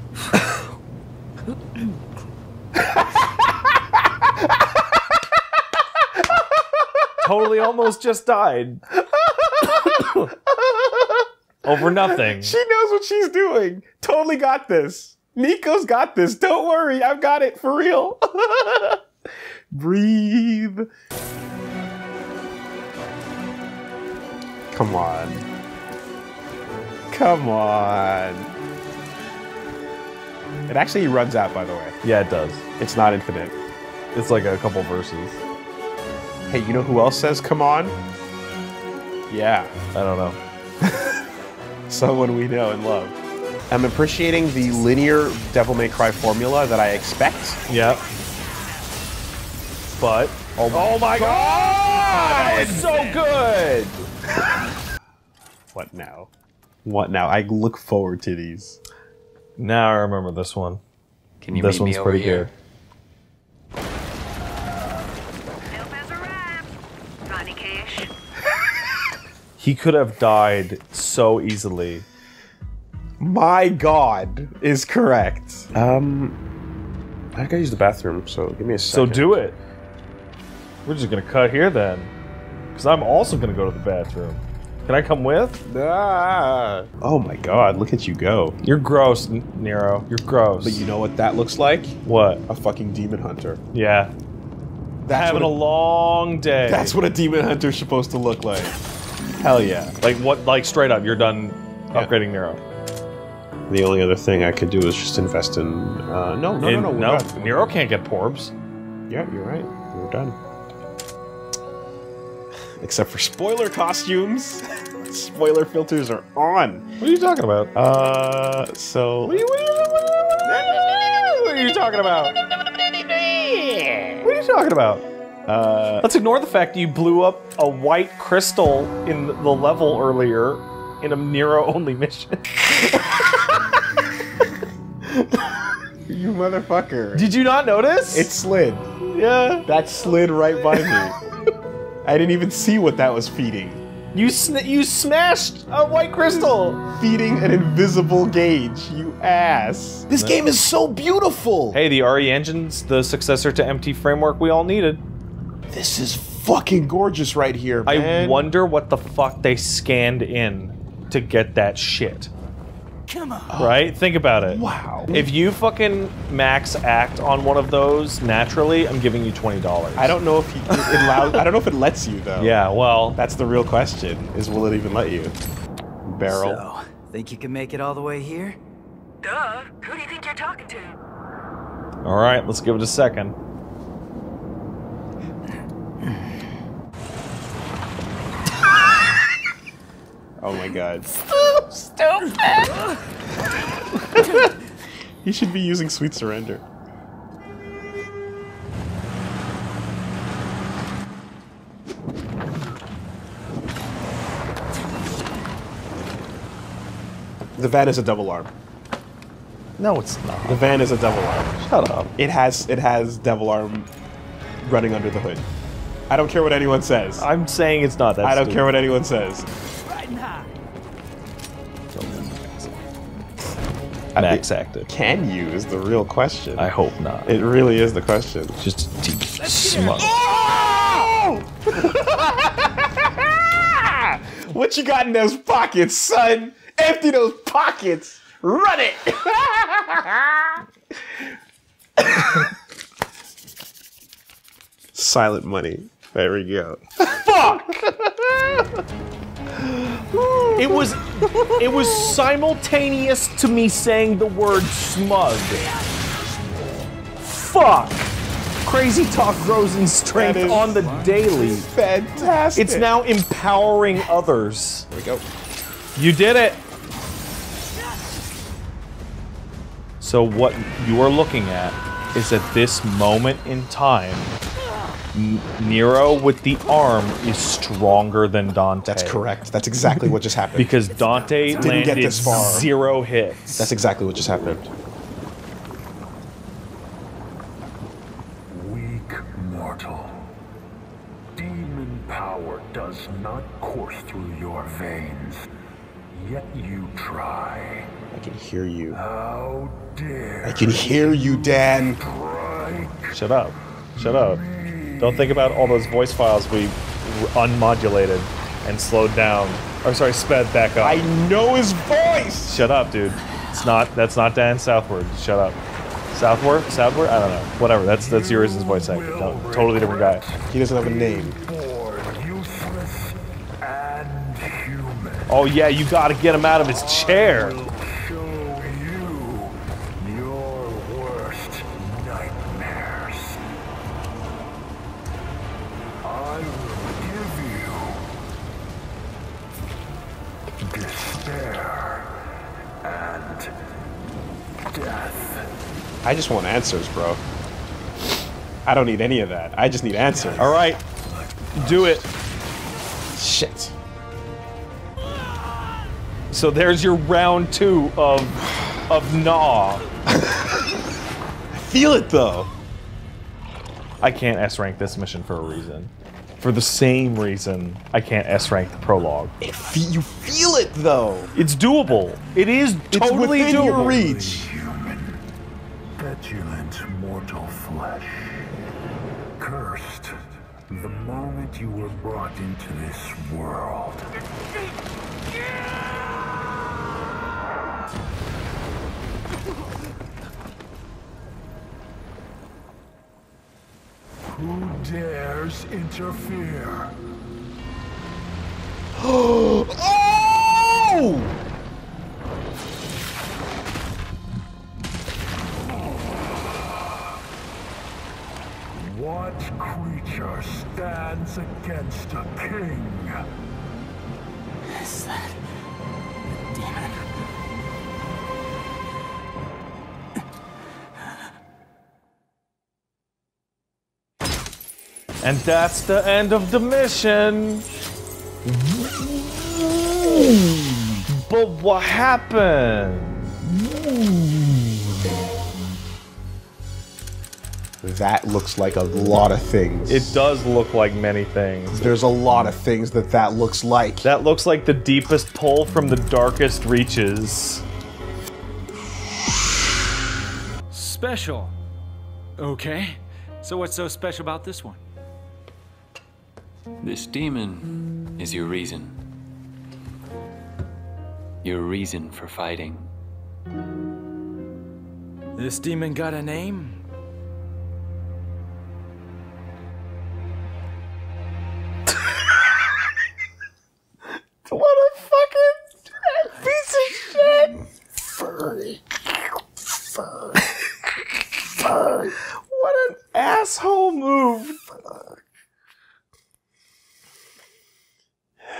Totally almost just died. Over nothing. She knows what she's doing. Totally got this. Nico's got this. Don't worry. I've got it for real. Breathe. Come on. Come on. It actually runs out, by the way. Yeah, it does. It's not infinite. It's like a couple verses. Hey, you know who else says come on? Yeah, I don't know. someone we know and love. I'm appreciating the linear Devil May Cry formula that I expect. Yep. But oh my, Oh my god! it's so good. What now? What now? I look forward to these. Now I remember this one. Can you this meet one's me over pretty here? good. Help has arrived. Johnny Cash. He could have died so easily. My god is correct. Um, I gotta use the bathroom, so give me a So do it. We're just gonna cut here then, because I'm also gonna go to the bathroom. Can I come with? Ah. Oh my god, look at you go. You're gross, N- Nero. You're gross. But you know what that looks like? what? A fucking demon hunter. Yeah. That's Having a what long day. That's what a demon hunter's supposed to look like. Hell yeah. like what? Like straight up, you're done Yeah. upgrading Nero. The only other thing I could do is just invest in. Uh, no, no, In- no, no. no. done. Nero can't get Porbs. Yeah, you're right. We're done. Except for spoiler costumes. spoiler filters are on. What are you talking about? Uh, so. What are you, what are you, what are you, what are you talking about? What are you talking about? Uh, Let's ignore the fact you blew up a white crystal in the level earlier in a Nero only mission. you motherfucker. Did you not notice? It slid. Yeah. That slid right by me. I didn't even see what that was feeding. You sn- you smashed a white crystal. Feeding an invisible gauge, you ass. This game is so beautiful. Hey, the RE engine's the successor to MT framework we all needed. This is fucking gorgeous right here, man. I wonder what the fuck they scanned in to get that shit. Come on. Right? Think about it. Wow. If you fucking max act on one of those naturally, I'm giving you twenty dollars. I don't know if you, it allows. I don't know if it lets you though. Yeah, well, That's the real question: is will it even let you? Barrel. So, think you can make it all the way here? Duh. Who do you think you're talking to? all right, let's give it a second. Oh my god. Stupid. He should be using Sweet Surrender. The van is a double arm. No, it's not. The van is a double arm. Shut up. It has it has devil arm running under the hood. I don't care what anyone says. I'm saying it's not. That's I don't stupid. care what anyone says. Max acted. Can you is the real question. I hope not. It really is the question. Just deep smoke. what you got in those pockets, son? Empty those pockets. Run it. Silent money. There we go. Fuck! It was it was simultaneous to me saying the word smug. Fuck. Crazy talk grows in strength on the daily. Fantastic. It's now empowering others. There we go. You did it. So what you are looking at is at this moment in time, Nero with the arm is stronger than Dante. That's correct. That's exactly what just happened. Because Dante Didn't get landed this far. zero hits. That's exactly what just happened. Weak mortal. Demon power does not course through your veins. Yet you try. I can hear you. How dare I can hear you, Dan. strike Shut up. Shut up. Don't think about all those voice files we unmodulated and slowed down. Or sorry, sped back up. I know his voice. Shut up, dude. It's not. That's not Dan Southworth. Shut up. Southward? Southward? I don't know. Whatever. That's that's yours voice actor. No, totally different guy. He doesn't have a name. born useless and human. Oh yeah, you got to get him out of his chair. I just want answers, bro. I don't need any of that. I just need answers. All right, do it. Shit. So there's your round two of of Gnaw. I feel it though. I can't S rank this mission for a reason. For the same reason I can't S rank the prologue. Fe- you feel it though. It's doable. It is totally It's within doable. your reach. Mortal flesh. Cursed the moment you were brought into this world. Who dares interfere? oh! Creature stands against a king? Is that a demon? And that's the end of the mission. But what happened? That looks like a lot of things. It does look like many things. There's a lot of things that that looks like. That looks like the deepest pull from the darkest reaches. Special. Okay. So what's so special about this one? This demon is your reason. Your reason for fighting. This demon got a name? What a fucking piece of shit! Furry. Furry. Furry. What an asshole move!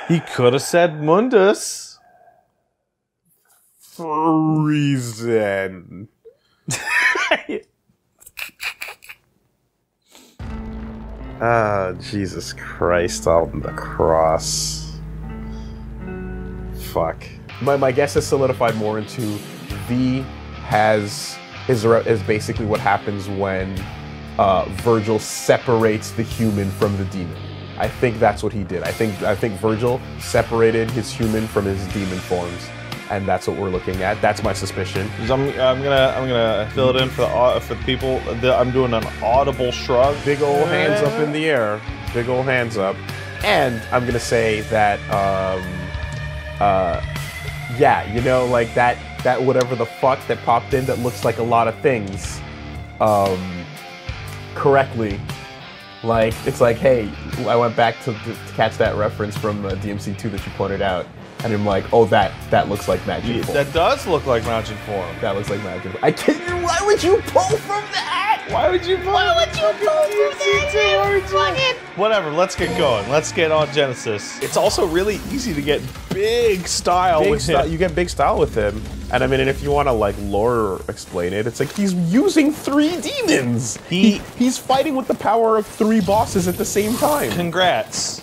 He could have said Mundus. For reason. Ah, Jesus Christ on the cross. Fuck. My, my guess is solidified more into V has is is basically what happens when uh, Vergil separates the human from the demon. I think that's what he did. I think I think Vergil separated his human from his demon forms, and that's what we're looking at. That's my suspicion. I'm, I'm gonna I'm gonna fill it in for the for the people. I'm doing an audible shrug. Big old hands up in the air. Big old hands up. And I'm gonna say that, um, uh, yeah, you know, like that, that whatever the fuck that popped in that looks like a lot of things, um, correctly. Like it's like, hey, I went back to, to catch that reference from uh, DMC2 that you pointed out, and I'm like, oh, that that looks like magic. Yeah, form. that does look like magic form. That looks like magic. I can't. Why would you pull from that? Why would you pull? Why would you pull from that? Whatever. Let's get going. Let's get on Genesis. It's also really easy to get Big style big with him. You get big style with him, and I mean, and if you want to like lore explain it, it's like he's using three demons. He- he's fighting with the power of three bosses at the same time. Congrats.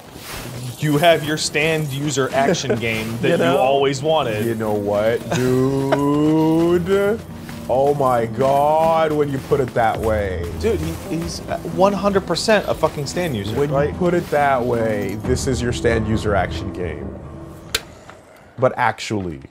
You have your stand user action game that You you, always wanted. You know what, dude? Oh my god, when you put it that way. Dude, he, he's 100% a fucking stand user, When right? you put it that way, this is your stand user action game. But actually,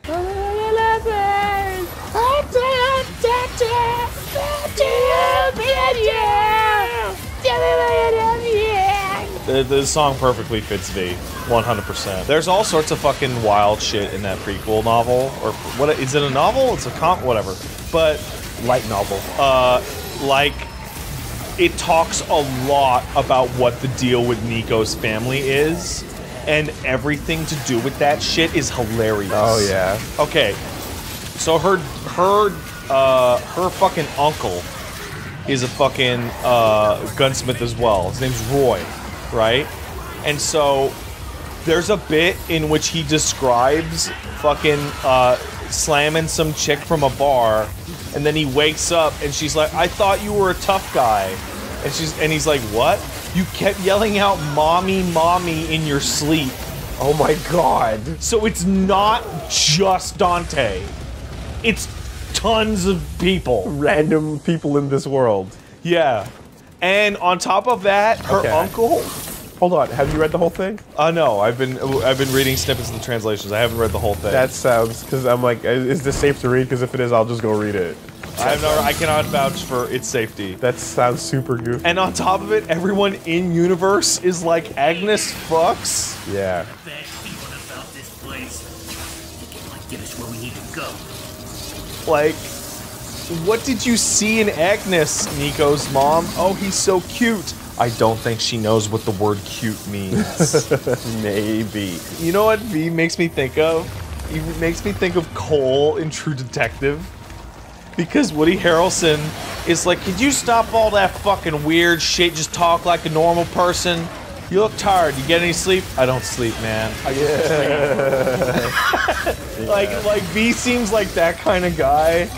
The, the song perfectly fits V, 100%. There's all sorts of fucking wild shit in that prequel novel, or what? Is it a novel? It's a comp, whatever. But light novel. uh, like it talks a lot about what the deal with Nico's family is, and everything to do with that shit is hilarious. Oh yeah. Okay, so her her uh her fucking uncle is a fucking uh gunsmith as well. His name's Roy, right? And so there's a bit in which he describes fucking uh slamming some chick from a bar and then he wakes up and she's like, "I thought you were a tough guy." And she's and he's like, "What? You kept yelling out mommy, mommy in your sleep." Oh my god. So it's not just Dante. It's tons of people. Random people in this world. Yeah. And on top of that, her Okay. uncle Hold on, have you read the whole thing? Uh no, I've been I've been reading snippets of the translations. I haven't read the whole thing. That sounds because I'm like, is this safe to read? Because if it is, I'll just go read it. I have no I cannot vouch for its safety. That sounds super goofy. And on top of it, everyone in universe is like Agnes fucks. Yeah. Bad feeling about this place. Think it might get us where we need to go. Like what did you see in Agnes, Nico's mom? Oh, he's so cute. I don't think she knows what the word cute means. Maybe. You know what V makes me think of? He makes me think of Cohle in True Detective. Because Woody Harrelson is like, could you stop all that fucking weird shit? Just talk like a normal person. You look tired. You get any sleep? I don't sleep, man. I just Like, like V seems like that kind of guy.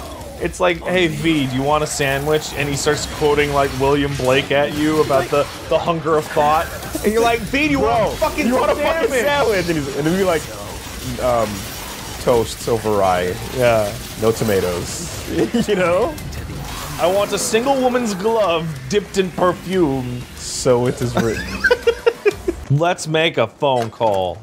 It's like, hey V, do you want a sandwich? And he starts quoting like William Blake at you about the, the hunger of thought. And you're like, V, do you want a fucking you want a fucking sandwich? And, he's, and it'd be like, um, toasts over rye. Yeah. No tomatoes. you know? I want a single woman's glove dipped in perfume. So it is written. Let's make a phone call.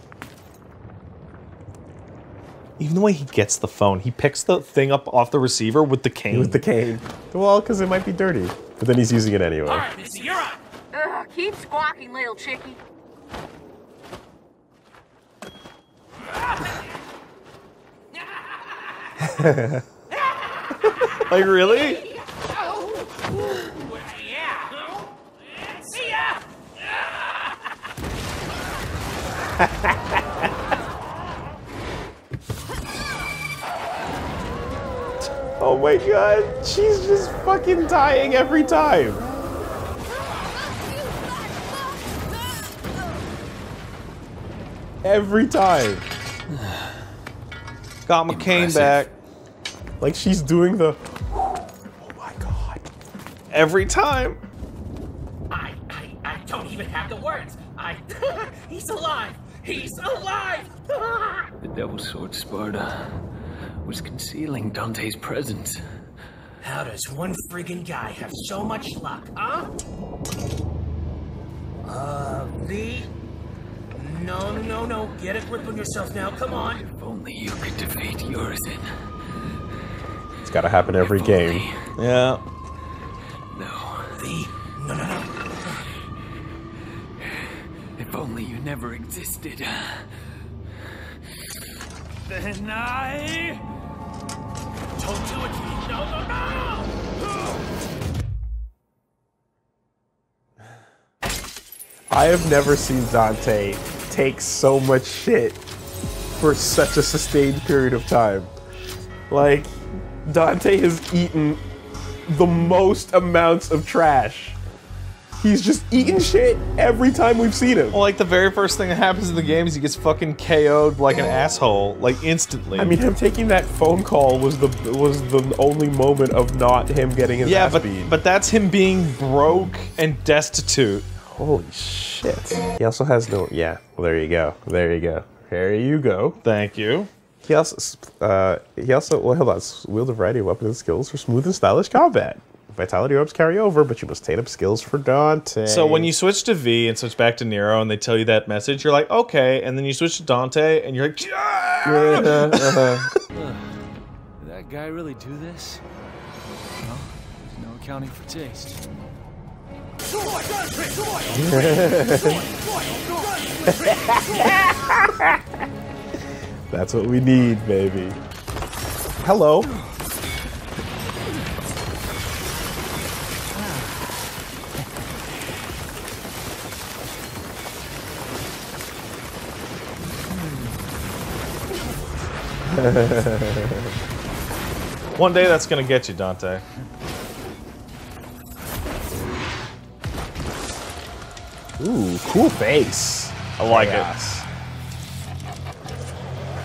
Even the way he gets the phone, he picks the thing up off the receiver with the cane. With the cane. Well, because it might be dirty. But then he's using it anyway. All right, Missy, you're on. Ugh, keep squawking, little chickie. like really? Yeah. See ya. Oh my god, she's just fucking dying every time. Every time. Got McCain back. Like she's doing the. Oh my god. Every time. I, I, I don't even have the words. I. He's alive. He's alive. The Devil's Sword Sparda was concealing Dante's presence. How does one friggin' guy have so much luck, huh? Uh, V? No, no, no. Get a grip on yourself now. Come on. If only you could defeat Urizen. It's gotta happen every game. Yeah. No. V? No, no, no. If only you never existed. Then I. I have never seen Dante take so much shit for such a sustained period of time. Like, Dante has eaten the most amounts of trash. He's just eating shit every time we've seen him. Well, like the very first thing that happens in the game is he gets fucking KO'd like an asshole, like instantly. I mean, him taking that phone call was the was the only moment of not him getting his yeah, but beat. but that's him being broke and destitute. Holy shit. He also has no. Yeah. Well, there you go. There you go. There you go. Thank you. He also, uh, he also, well, hold on. Wield a variety of weapons and skills for smooth and stylish combat. Vitality orbs carry over, but you must take up skills for Dante. So when you switch to V and switch back to Nero and they tell you that message, you're like, okay, and then you switch to Dante and you're like, Yeah, uh-huh. Did that guy really do this? No, there's no accounting for taste. That's what we need, baby. Hello. one day that's gonna get you, Dante. Ooh, cool face. I like Chaos.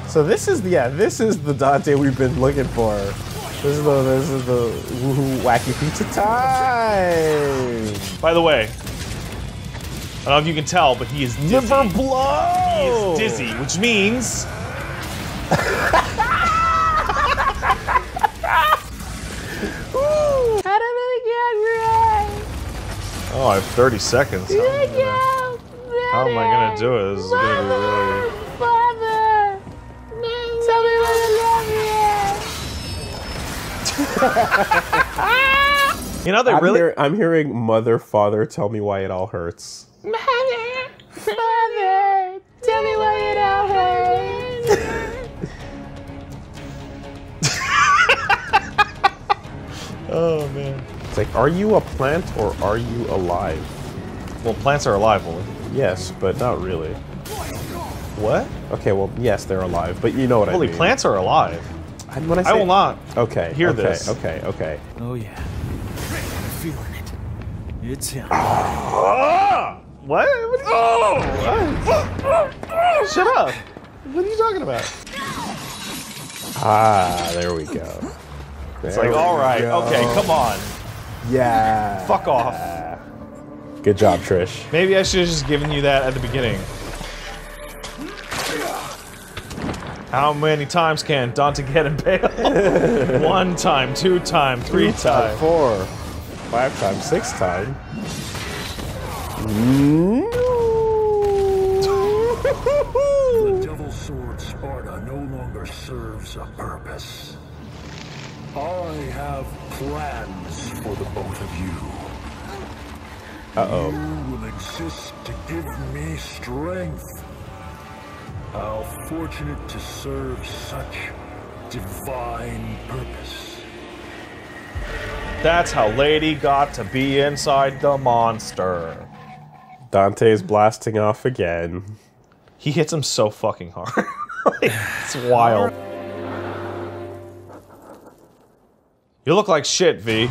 So this is the yeah, this is the Dante we've been looking for. This is the this is the woohoo wacky pizza time. By the way, I don't know if you can tell, but he is dizzy. Liver blow. He is dizzy, which means How do I get right? Oh, I have 30 seconds. How, Thank you, how am I gonna do it? This is gonna be really. Father. Tell me when I love you. You know they I'm, really. hear- I'm hearing mother, father, tell me why it all hurts. Mother, Father, tell me why it all hurts. Oh man. It's like, are you a plant or are you alive? Well, plants are alive, Woolie. Yes, but not really. What? Okay, well, yes, they're alive, but you know what Holy I mean. Holy, plants are alive. And when I, say, I will not. Okay. hear okay, this. Okay. Okay. Oh yeah. I'm feeling it. It's him. Ah! What? What? Oh! Shut up! What are you talking about? Ah, there we go. It's like, all right, go. okay, come on. Yeah. Fuck off. Good job, Trish. Maybe I should have just given you that at the beginning. How many times can Dante get impaled? One time, two time, three time. four, five times, six time. The Devil's Sword Sparda no longer serves a purpose. I have plans for the both of you. Uh-oh. You will exist to give me strength. How fortunate to serve such divine purpose. That's how Lady got to be inside the monster. Dante's blasting off again. He hits him so fucking hard. Like, it's wild. You look like shit, V.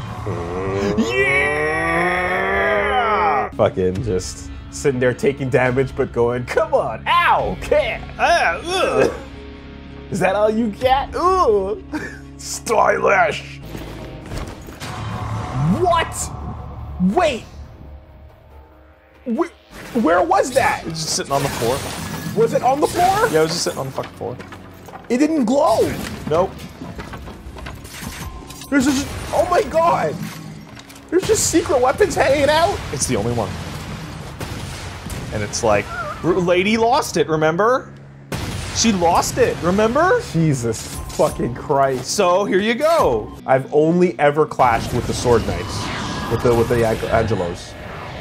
Yeah! Fucking just sitting there taking damage, but going, come on, ow, can, ah, ugh. Is that all you got? Ooh, stylish. What? Wait. Where, where was that? It's just sitting on the floor. Was it on the floor? Yeah, it was just sitting on the fucking floor. It didn't glow. Nope. There's just, oh my god. There's just secret weapons hanging out. It's the only one. And it's like, Lady lost it, remember? She lost it, remember? Jesus fucking Christ. So here you go. I've only ever clashed with the sword knights, with the with the Angelos,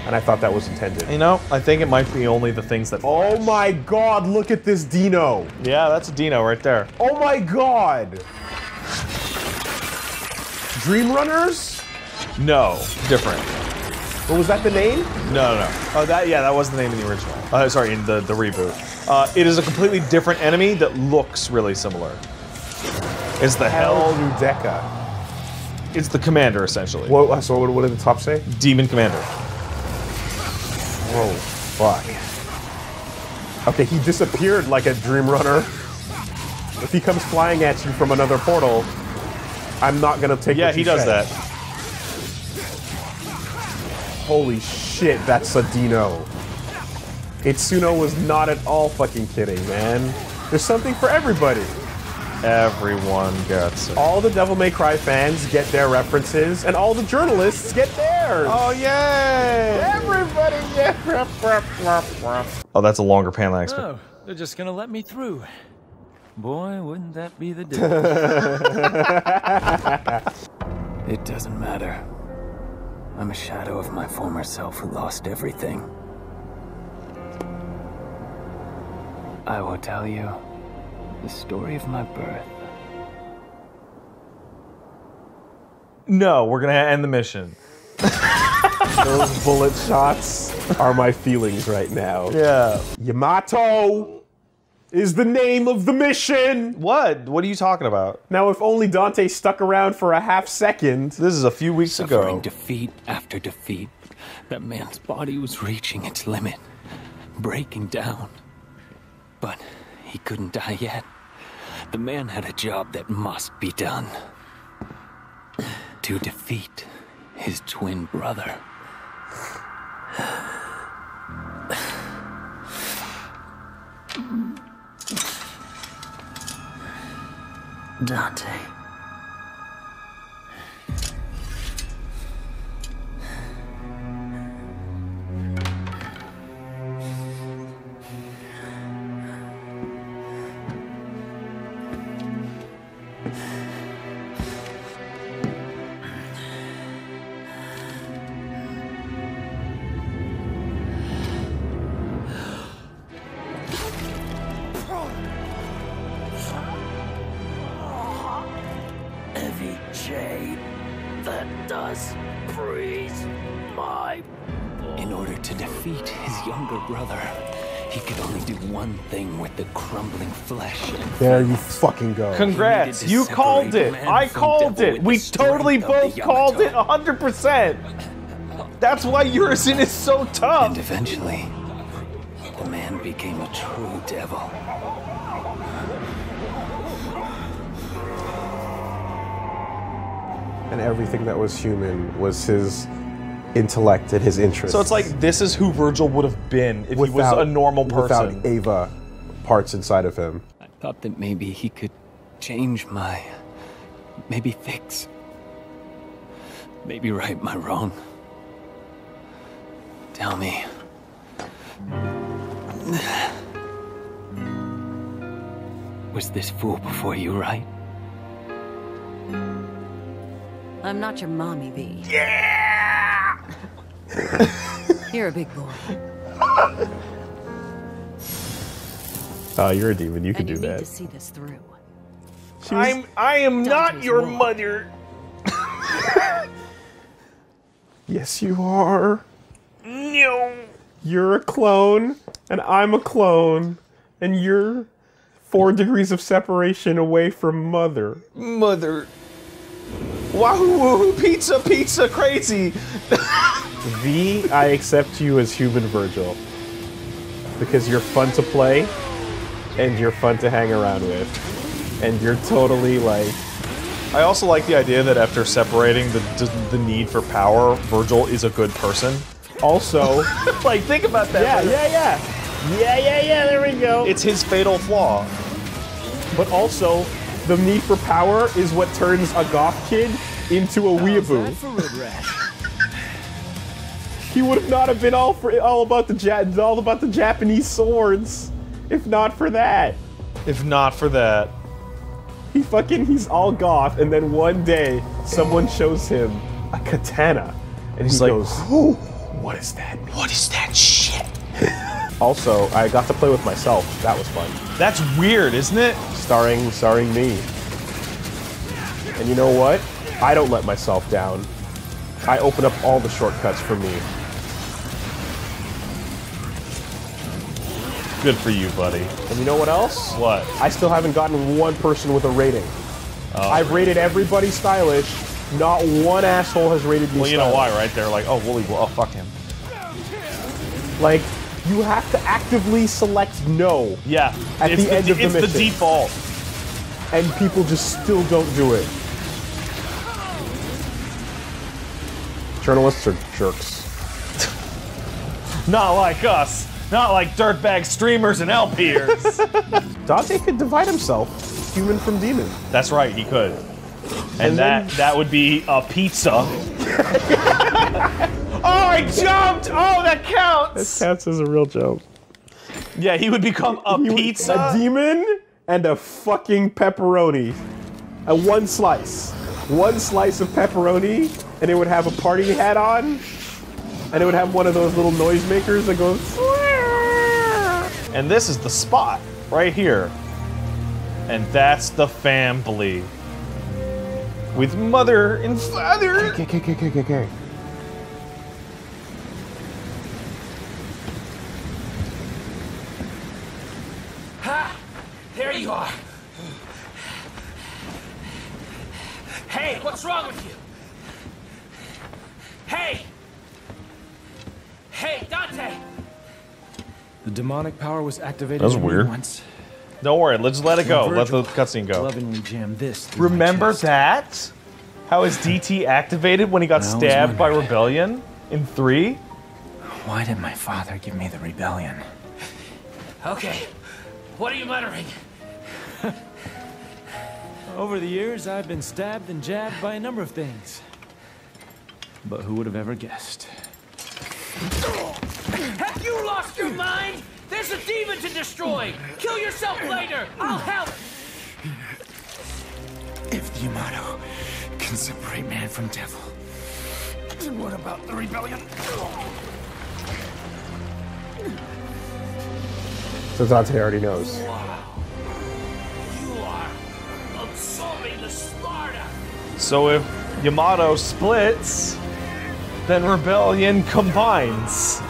and I thought that was intended. You know, I think it might be only the things that. Oh my God! Look at this Dino. Yeah, that's a Dino right there. Oh my God! Dream Runners? No, different. What was that the name? No, no, no. Oh, that yeah, that was the name in the original. Uh, sorry, in the the reboot. Uh, it is a completely different enemy that looks really similar. It's the Hell. Judecca. It's the commander essentially. What? So what, what did the top say? Demon commander. Whoa, fuck. Okay, he disappeared like a Dream Runner. If he comes flying at you from another portal, I'm not gonna take. Yeah, what he you does say. that. Holy shit, that's a Dino. Itsuno was not at all fucking kidding, man. There's something for everybody. Everyone gets it. All the Devil May Cry fans get their references, and all the journalists get theirs. Oh yay! Everybody get. Oh, that's a longer panel than I expected. Oh, they're just gonna let me through. Boy, wouldn't that be the day. It doesn't matter. I'm a shadow of my former self who lost everything. I will tell you the story of my birth. No, we're gonna end the mission. Those bullet shots are my feelings right now. Yeah. Yamato is the name of the mission. What? What are you talking about? Now, if only Dante stuck around for a half second. This is a few weeks Suffering ago. defeat after defeat. That man's body was reaching its limit, breaking down. But he couldn't die yet. The man had a job that must be done. To defeat his twin brother. Dante. There you fucking go. Congrats, He you called it. I called it. We totally both called it 100%. That's why Urizen is so tough. And eventually, the man became a true devil. and everything that was human was his intellect and his interest. So it's like this is who Vergil would have been if he was a normal person. Without Ava parts inside of him. I thought that maybe he could change my. maybe fix. maybe right my wrong. Tell me. Was this fool before you, right? I'm not your mommy, V. Yeah! You're a big boy. Oh, you're a demon. You can and do you need that. to see this through. I'm I am not your wrong. mother. Yes, you are. No. You're a clone, and I'm a clone, and you're four degrees of separation away from mother. Mother. Wahoo woohoo pizza pizza crazy. V, I accept you as human Vergil. Because you're fun to play, and you're fun to hang around with. And you're totally like. I also like the idea that after separating the the need for power, Vergil is a good person. Also, like think about that. Yeah, for- yeah, yeah. Yeah, yeah, yeah, there we go. It's his fatal flaw. But also, the need for power is what turns a goth kid into a weeaboo. He would have not have been all for all about the ja- all about the Japanese swords, if not for that. If not for that. He fucking he's all goth, and then one day someone shows him a katana, and He's he like, goes, "Ooh, what is that? What is that shit? Also, I got to play with myself. That was fun. That's weird, isn't it? Starring starring me. And you know what? I don't let myself down. I open up all the shortcuts for me. Good for you, buddy. And you know what else? What? I still haven't gotten one person with a rating. Oh. I've rated everybody stylish. Not one asshole has rated me Well, you know why, right? They're like, oh, Woolie, well, oh, fuck him. Like, you have to actively select no. Yeah. At it's the end of the it's mission. the default. And people just still don't do it. Journalists are jerks. Not like us. Not like dirtbag streamers and LPers. Dante could divide himself, human from demon. That's right, he could. And, And that then- that would be a pizza. oh, I jumped! Oh, that counts! That counts as a real jump. Yeah, he would become a pizza. A demon and a fucking pepperoni. A one slice. One slice of pepperoni, and it would have a party hat on, and it would have one of those little noisemakers that goes. And this is the spot right here. And that's the family. With mother and father. Okay, okay, okay, okay, okay. Ha! There you are. Hey, what's wrong with you? Hey! Hey, Dante! The demonic power was activated. That was weird. Once. Don't worry, let's just let it go. Let the cutscene go. Lovingly this. Remember chest. that? How is DT activated when he got stabbed by. Rebellion in 3? Why did my father give me the rebellion? Okay, what are you muttering? Over the years, I've been stabbed and jabbed by a number of things. But who would have ever guessed? Have you lost your mind? There's a demon to destroy! Kill yourself later! I'll help! If the Yamato can separate man from devil, then what about the rebellion? So Dante already knows. You are absorbing the Sparda! So if Yamato splits, then Rebellion combines.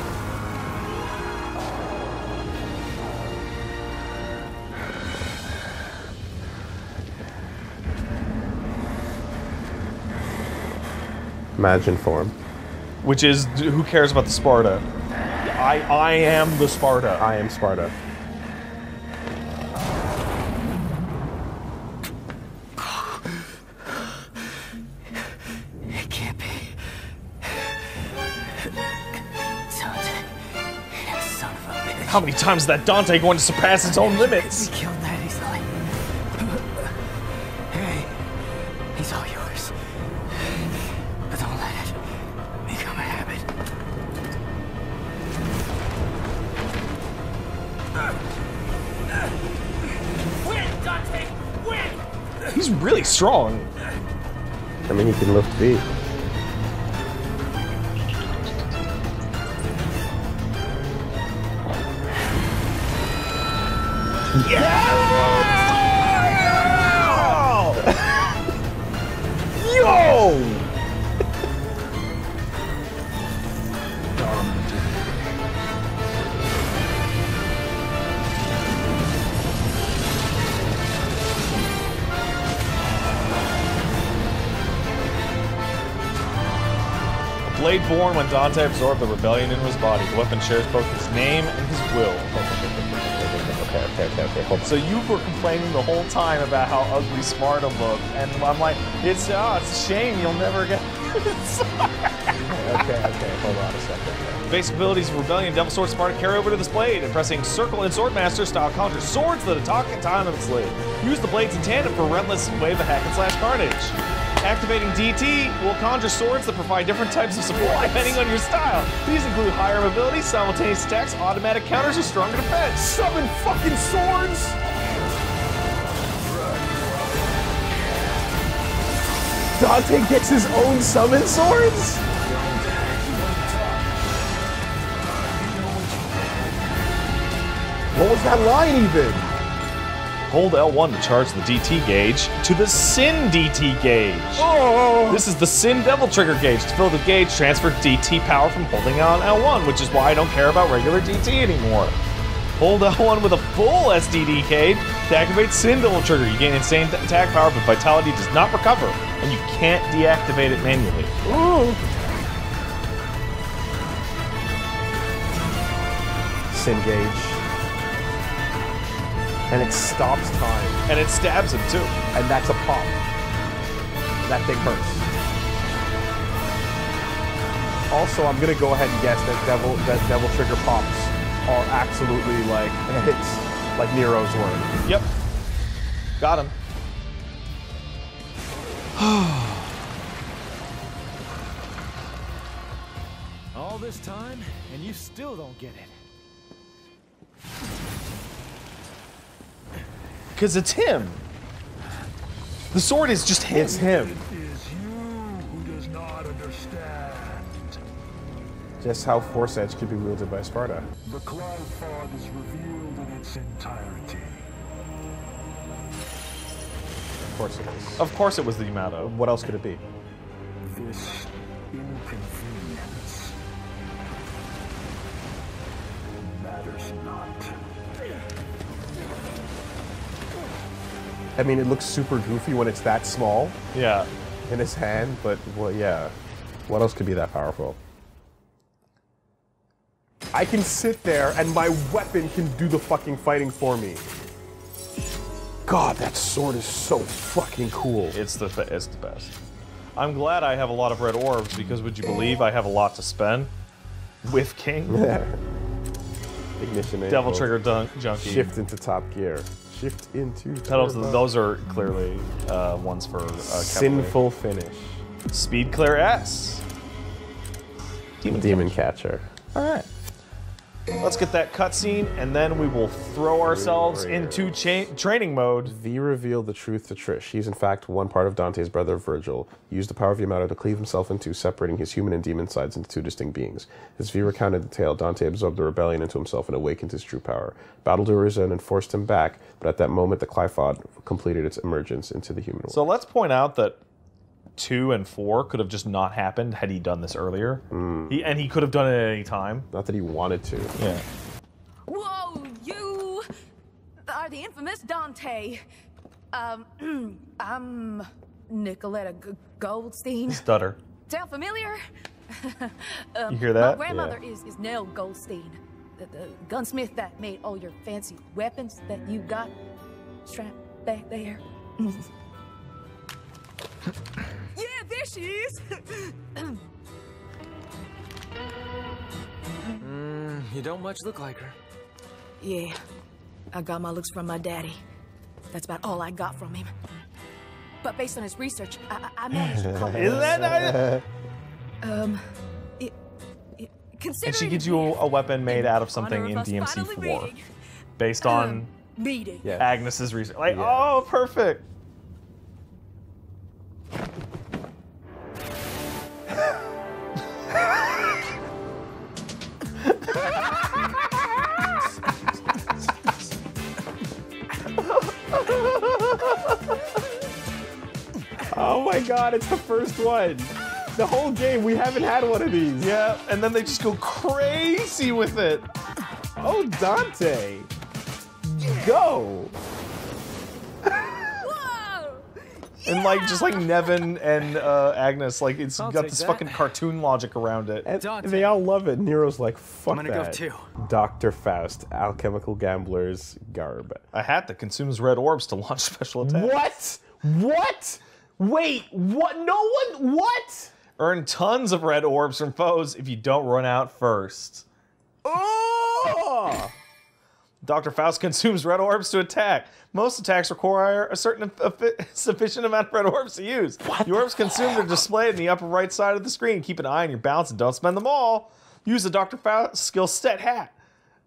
Imagine form. Which is, who cares about the Sparda? I, I am the Sparda. I am Sparta. How many times is that Dante going to surpass its own limits? You killed that easily. Hey, he's all yours. But don't let it become a habit. Win, Dante! Win! He's really strong. I mean, he can lift V. born when Dante absorbed the rebellion into his body. The weapon shares both his name and his will. Okay, okay, okay, okay. Hold on. So you were complaining the whole time about how ugly Sparda looked, and I'm like, it's oh, it's a shame you'll never get. Okay, okay, hold on a second. Basic abilities of Rebellion, Devil Sword, Sparda carry over to this blade, and pressing Circle and Swordmaster style conjure swords that attack at time of its blade. Use the blades in tandem for relentless wave of hack and slash carnage. Activating DT will conjure swords that provide different types of support depending on your style. These include higher mobility, simultaneous attacks, automatic counters, or stronger defense. Summon fucking swords! Dante gets his own summon swords? What was that line even? Hold L1 to charge the DT gauge to the Sin DT gauge. Oh! This is the Sin Devil Trigger gauge. To fill the gauge, transfer DT power from holding on L1, which is why I don't care about regular DT anymore. Hold L1 with a full SDD gauge to activate Sin Devil Trigger. You gain insane attack power, but Vitality does not recover, and you can't deactivate it manually. Ooh. Sin gauge. And it stops time. And it stabs him too. And that's a pop. That thing hurts. Also, I'm gonna go ahead and guess that devil that devil trigger pops are absolutely like hits, like Nero's were. Yep. Got him. All this time, and you still don't get it. Because it's him. The sword is just him. It's him. It is you who does not understand. Just how Force Edge could be wielded by Sparda. The cloud fog is revealed in its entirety. Of course it is. Of course it was the Yamato. What else could it be? This I mean, it looks super goofy when it's that small Yeah. in his hand, but well, yeah. What else could be that powerful? I can sit there and my weapon can do the fucking fighting for me. God, that sword is so fucking cool. It's the it's the best. I'm glad I have a lot of red orbs because would you believe I have a lot to spend with King? Ignition. Devil. Trigger dun- Junkie. Shift into top gear. Shift into. Pedals, turbo. those are clearly uh, ones for uh. Sinful finish. Speed Clear S. Demon, catcher. All right. Let's get that cutscene, and then we will throw ourselves into training mode. V revealed the truth to Trish. He's in fact one part of Dante's brother Vergil. He used the power of Yamato to cleave himself into, separating his human and demon sides into two distinct beings. As V recounted the tale, Dante absorbed the rebellion into himself and awakened his true power. Battled Urizen and forced him back, but at that moment the Qliphoth completed its emergence into the human world. So let's point out that two and four could have just not happened had he done this earlier. He, and he could have done it at any time. Not that he wanted to. Yeah. Whoa, you are the infamous Dante. Um, I'm Nicoletta G- Goldstein. Stutter. Sound familiar? um, You hear that? My grandmother is, is Nell Goldstein, the, the gunsmith that made all your fancy weapons that you got strapped back there. yeah, there she is. Mm, you don't much look like her. Yeah, I got my looks from my daddy. That's about all I got from him. But based on his research, I, I I managed to come Isn't that Um, it, it, And she gives you a, a weapon made out of something in DMC4, based on Um, meeting. Agnus's research. Like, oh, perfect. Oh my god, it's the first one. The whole game, we haven't had one of these. Yeah, and then they just go crazy with it. Oh, Dante. Go. And like just like Nevan and uh, Agnus, like it's I'll got this that. fucking cartoon logic around it. And they all love it. Nero's like, fuck I'm gonna go that. too. Dr. Faust, alchemical gamblers, garb. A hat that consumes red orbs to launch special attacks. What? What? Wait, what? No one? What? Earn tons of red orbs from foes if you don't run out first. Oh! Dr. Faust consumes red orbs to attack. Most attacks require a certain sufficient amount of red orbs to use. the orbs consumed are displayed in the upper right side of the screen. Keep an eye on your balance and don't spend them all. Use the Dr. Faust skill set hat.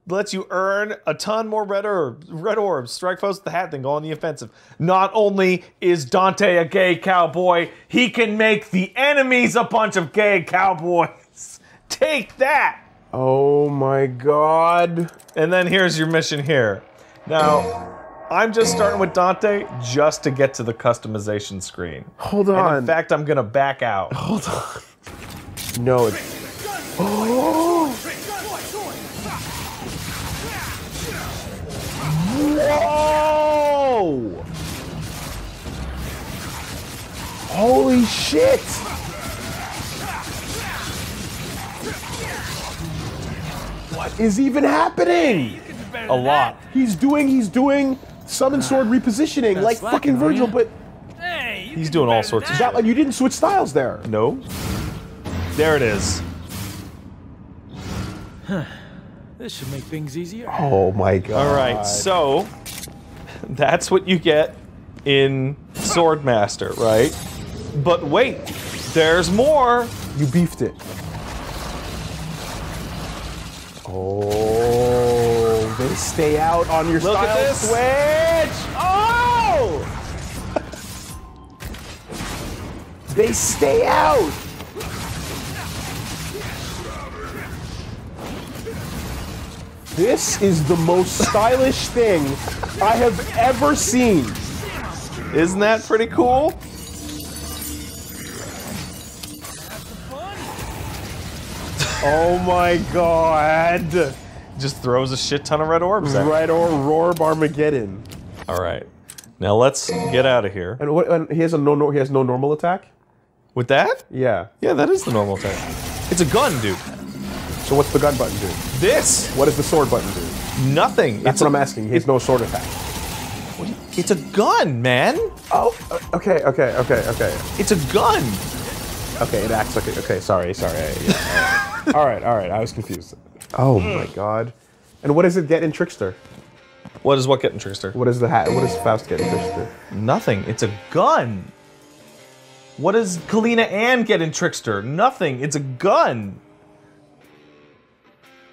Lets you earn a ton more red orbs. Red orbs. Strike foes with the hat, then go on the offensive. Not only is Dante a gay cowboy, he can make the enemies a bunch of gay cowboys. Take that! Oh my god. And then here's your mission here. Now, I'm just starting with Dante just to get to the customization screen. Hold And on. in fact, I'm gonna back out. Hold on. No, it's. Oh! Whoa! Holy shit! What is even happening? A lot. He's doing, he's doing summon sword repositioning like fucking Vergil, but He's doing all sorts of is that like you didn't switch styles there? No. There it is. Huh. This should make things easier. Oh my god. All right, so that's what you get in Swordmaster, right? But wait, there's more. You beefed it. Oh, they stay out on your Look at style this. switch. Oh! they stay out. This is the most stylish thing I have ever seen. Isn't that pretty cool? Oh my god. Just throws a shit ton of red orbs at. Red orb Armageddon. All right. Now let's get out of here. And what? And he has a no, no. He has no normal attack. With that? Yeah. Yeah, that is the normal attack. It's a gun, dude. So what's the gun button do? This. What does the sword button do? Nothing. That's It's what a- I'm asking. He has no sword attack. It's a gun, man. Oh, uh, okay, okay, okay, okay. It's a gun. Okay, it acts like it. Okay, sorry, sorry. yeah, all right, all right. I was confused. Oh hmm. my god. And what does it get in Trickster? What is what get in Trickster? What is the hat? What does Faust get in Trickster? Nothing. It's a gun. What does Kalina Ann get in Trickster? Nothing. It's a gun.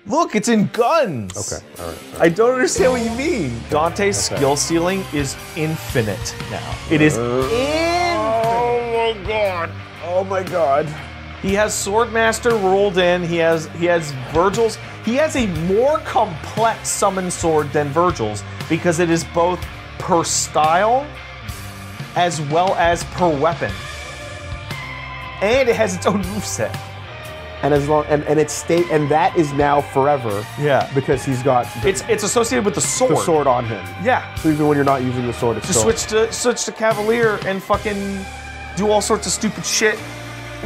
Look, it's in guns. Okay, all right. I don't understand what you mean. Dante's Okay. skill ceiling is infinite now. It is uh. infinite. Oh my god. Oh my god. He has Swordmaster rolled in. He has he has Vergil's. He has a more complex summon sword than Vergil's because it is both per style as well as per weapon. And it has its own moveset. And as long and, and it's state and that is now forever. Yeah. Because he's got the, It's it's associated with the sword. the sword on him. Yeah. So even when you're not using the sword, it's Just switch to switch to Cavalier and fucking do all sorts of stupid shit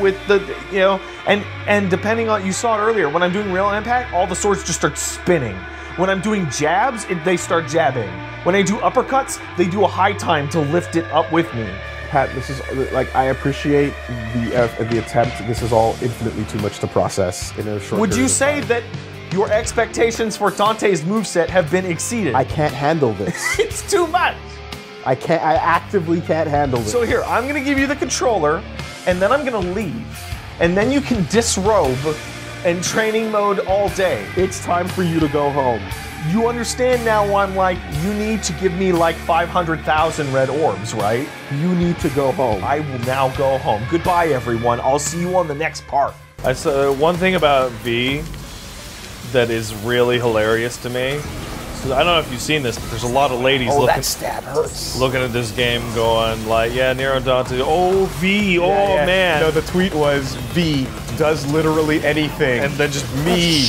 with the you know and and depending on you saw it earlier when I'm doing real impact, all the swords just start spinning. When I'm doing jabs, it, they start jabbing. When I do uppercuts, they do a high time to lift it up with me. Pat, this is like I appreciate the uh, the attempt. This is all infinitely too much to process in a short. Would you say that Your expectations for Dante's moveset have been exceeded. I can't handle this. it's too much. I can't. I actively can't handle this. So here, I'm gonna give you the controller, and then I'm gonna leave, and then you can disrobe and training mode all day. It's time for you to go home. You understand now why I'm like, you need to give me like 500,000 red orbs, right? You need to go home. I will now go home. Goodbye, everyone. I'll see you on the next part. I saw one thing about V that is really hilarious to me. So I don't know if you've seen this, but there's a lot of ladies Oh, looking that stab hurts. looking at this game, going like, "Yeah, Nero Dante. Oh V. Oh Yeah, yeah. man." No, the tweet was V does literally anything. and then just me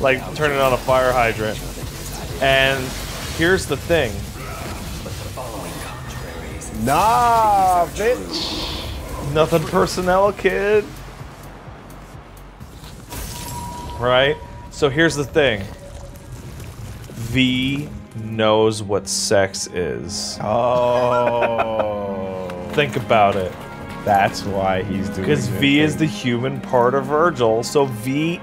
like turning on a fire hydrant. And here's the thing. Nah, bitch. Nothing personnel, kid. Right? So here's the thing. V knows what sex is. Oh. Think about it. That's why he's doing Because V is the human part of Vergil, so V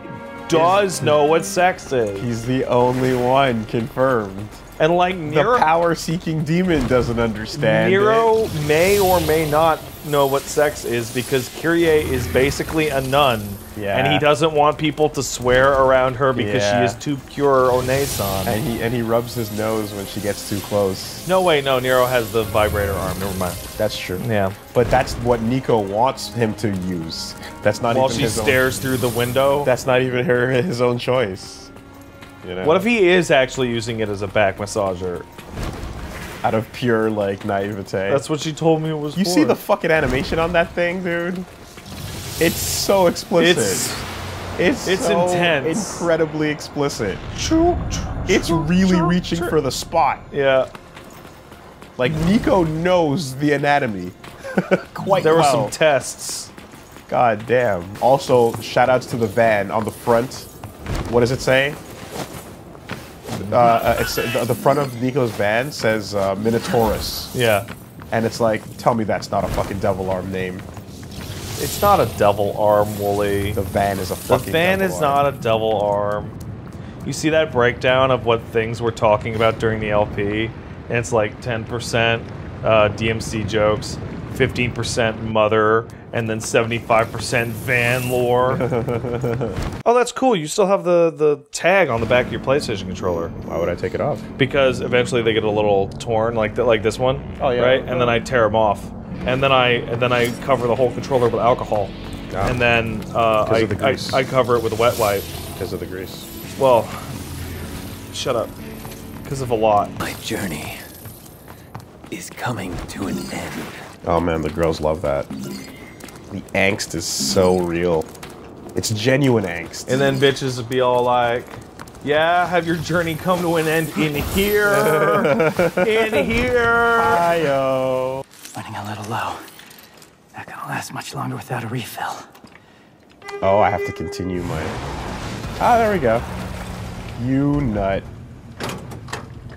does know what sex is. He's the only one confirmed. And like Nero, The power-seeking demon doesn't understand. Nero it. may or may not know what sex is because Kyrie is basically a nun. Yeah. And he doesn't want people to swear around her because Yeah. she is too pure Onesan. And he and he rubs his nose when she gets too close. no, way, no, Nero has the vibrator arm. Never mind. That's true. Yeah. But that's what Nico wants him to use. That's not While even she his own- stares through the window. That's not even her his own choice. You know. What if he is actually using it as a back massager? out of pure like naivete? That's what she told me it was You for. see the fucking animation on that thing, dude? It's so explicit. It's- it's it's so intense. incredibly explicit. It's really reaching for the spot. Yeah. Like Nico knows the anatomy quite well. There were some tests. God damn. Also, shout outs to the van on the front. What does it say? Uh, uh, the, the front of Nico's van says uh, Minotaurus. Yeah. And it's like, tell me that's not a fucking devil arm name. It's not a devil arm, Woolie. The van is a fucking. The van is arm. not a devil arm. You see that breakdown of what things we're talking about during the LP? And it's like 10% uh, DMC jokes, 15% mother, and then 75% van lore. oh, that's cool. You still have the, the tag on the back of your PlayStation controller. Why would I take it off? Because eventually they get a little torn, like th- like this one. Oh, yeah. Right, and then I tear them off, and then I and then I cover the whole controller with alcohol, Ah. and then uh, 'Cause I, the I. I cover it with a wet wipe. Because of the grease. Well, shut up. Because of a lot. My journey is coming to an end. Oh man, the girls love that. The angst is so real. It's genuine angst. And then bitches would be all like, "Yeah, have your journey come to an end in here, in here." Hi-yo. Running a little low. Not gonna last much longer without a refill. Oh, I have to continue my. Ah, there we go. You nut.